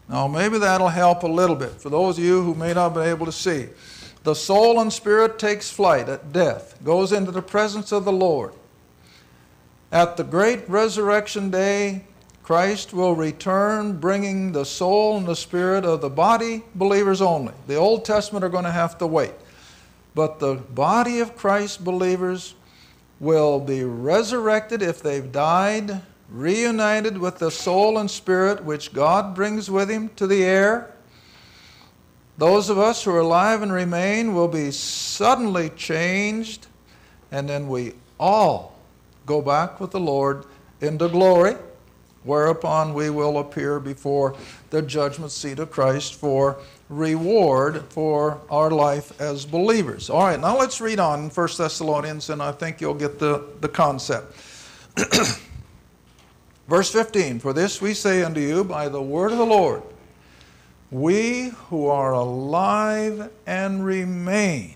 Now, maybe that'll help a little bit for those of you who may not be able to see. The soul and spirit takes flight at death, goes into the presence of the Lord. At the great resurrection day, Christ will return, bringing the soul and the spirit of the body believers only. The Old Testament are going to have to wait. But the body of Christ believers will be resurrected if they've died, reunited with the soul and spirit which God brings with him to the air. Those of us who are alive and remain will be suddenly changed, and then we all go back with the Lord into glory, whereupon we will appear before the judgment seat of Christ for reward for our life as believers. All right, now let's read on in 1 Thessalonians, and I think you'll get the, the concept. *clears throat* Verse 15 For this we say unto you by the word of the Lord, we who are alive and remain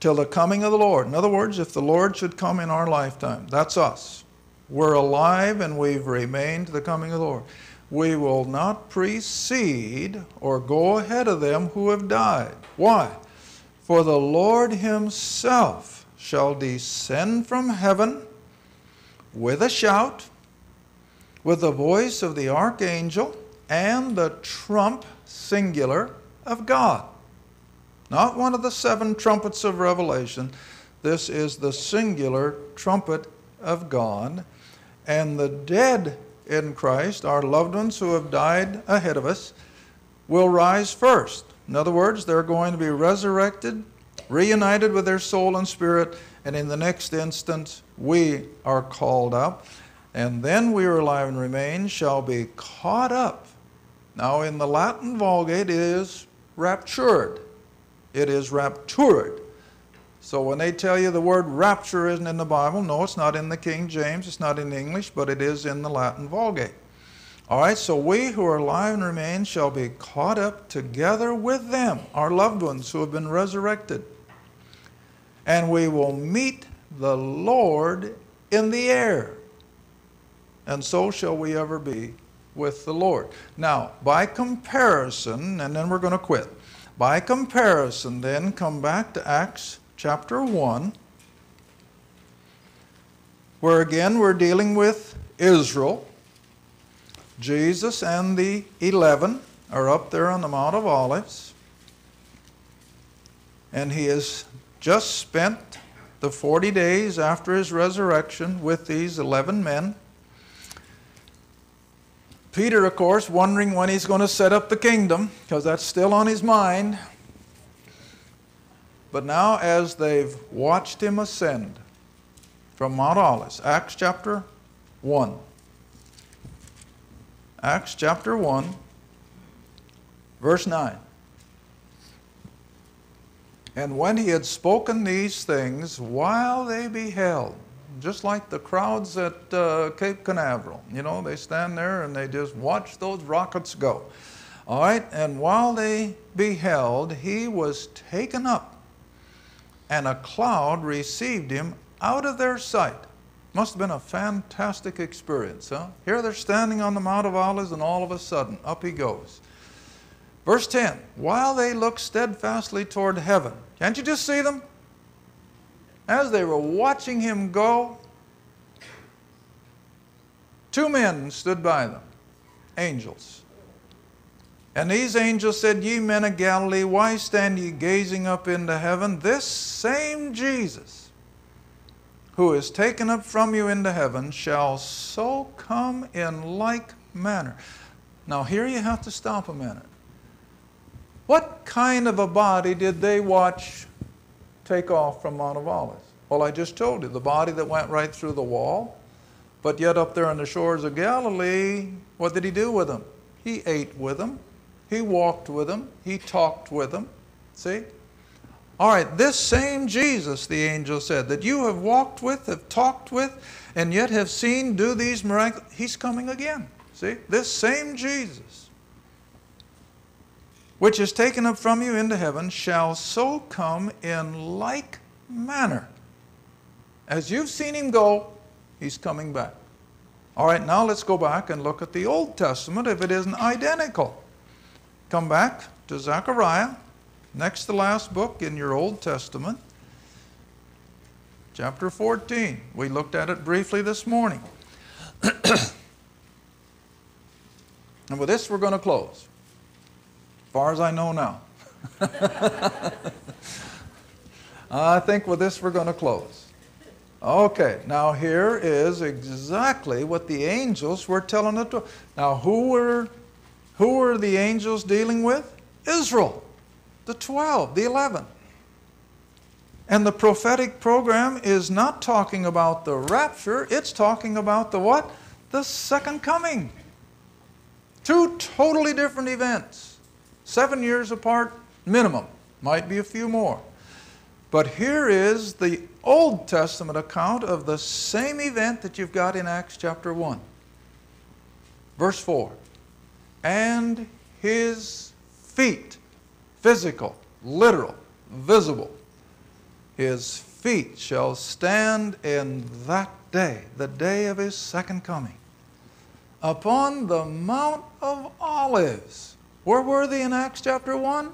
till the coming of the Lord. In other words, if the Lord should come in our lifetime, that's us. We're alive and we've remained to the coming of the Lord we will not precede or go ahead of them who have died. Why? For the Lord himself shall descend from heaven with a shout, with the voice of the archangel, and the trump singular of God. Not one of the seven trumpets of Revelation. This is the singular trumpet of God. And the dead in Christ, our loved ones who have died ahead of us, will rise first. In other words, they're going to be resurrected, reunited with their soul and spirit, and in the next instant, we are called up. And then we are alive and remain, shall be caught up. Now, in the Latin Vulgate, it is raptured. It is raptured. So when they tell you the word rapture isn't in the Bible, no, it's not in the King James, it's not in English, but it is in the Latin Vulgate. All right, so we who are alive and remain shall be caught up together with them, our loved ones who have been resurrected. And we will meet the Lord in the air. And so shall we ever be with the Lord. Now, by comparison, and then we're going to quit. By comparison, then come back to Acts chapter 1, where again we're dealing with Israel. Jesus and the eleven are up there on the Mount of Olives. And he has just spent the 40 days after his resurrection with these 11 men. Peter, of course, wondering when he's going to set up the kingdom, because that's still on his mind. But now, as they've watched him ascend from Mount Olives, Acts chapter 1. Acts chapter 1, verse 9. And when he had spoken these things, while they beheld, just like the crowds at uh, Cape Canaveral. You know, they stand there and they just watch those rockets go. All right, and while they beheld, he was taken up, and a cloud received him out of their sight. Must have been a fantastic experience, huh? Here they're standing on the Mount of Olives, and all of a sudden, up he goes. Verse 10 While they looked steadfastly toward heaven, can't you just see them? As they were watching him go, two men stood by them, angels. And these angels said, Ye men of Galilee, why stand ye gazing up into heaven? This same Jesus, who is taken up from you into heaven, shall so come in like manner. Now, here you have to stop a minute. What kind of a body did they watch take off from Mount of Olives? Well, I just told you, the body that went right through the wall. But yet, up there on the shores of Galilee, what did he do with them? He ate with them, he walked with them, he talked with them. See? All right, this same Jesus, the angel said, that you have walked with, have talked with, and yet have seen do these miracles, he's coming again. See? This same Jesus which is taken up from you into heaven shall so come in like manner. As you've seen him go, he's coming back. All right, now let's go back and look at the Old Testament if it isn't identical. Come back to Zechariah, next to last book in your Old Testament, chapter 14. We looked at it briefly this morning. *coughs* and with this, we're going to close far as I know now. *laughs* I think with this we're going to close. Okay, now here is exactly what the angels were telling it to. Now, who were, who were the angels dealing with? Israel, the 12, the 11. And the prophetic program is not talking about the rapture, it's talking about the what? The second coming. Two totally different events. Seven years apart, minimum. Might be a few more. But here is the Old Testament account of the same event that you've got in Acts chapter 1. Verse 4 And his feet, physical, literal, visible, his feet shall stand in that day, the day of his second coming, upon the Mount of Olives where were they in Acts chapter 1?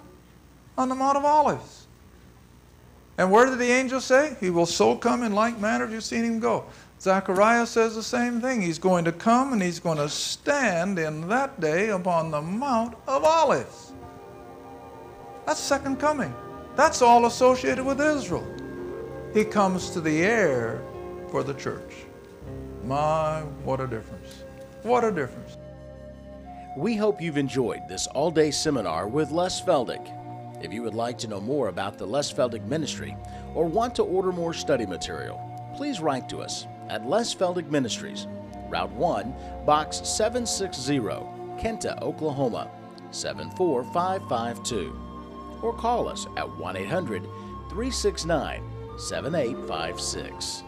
On the Mount of Olives. And where did the angel say? He will so come in like manner as you've seen him go. Zechariah says the same thing. He's going to come and he's going to stand in that day upon the Mount of Olives. That's second coming. That's all associated with Israel. He comes to the air for the church. My, what a difference. What a difference. We hope you've enjoyed this all day seminar with Les Feldick. If you would like to know more about the Les Feldick Ministry or want to order more study material, please write to us at Les Feldick Ministries, Route 1, Box 760, Kinta, Oklahoma 74552, or call us at 1 800 369 7856.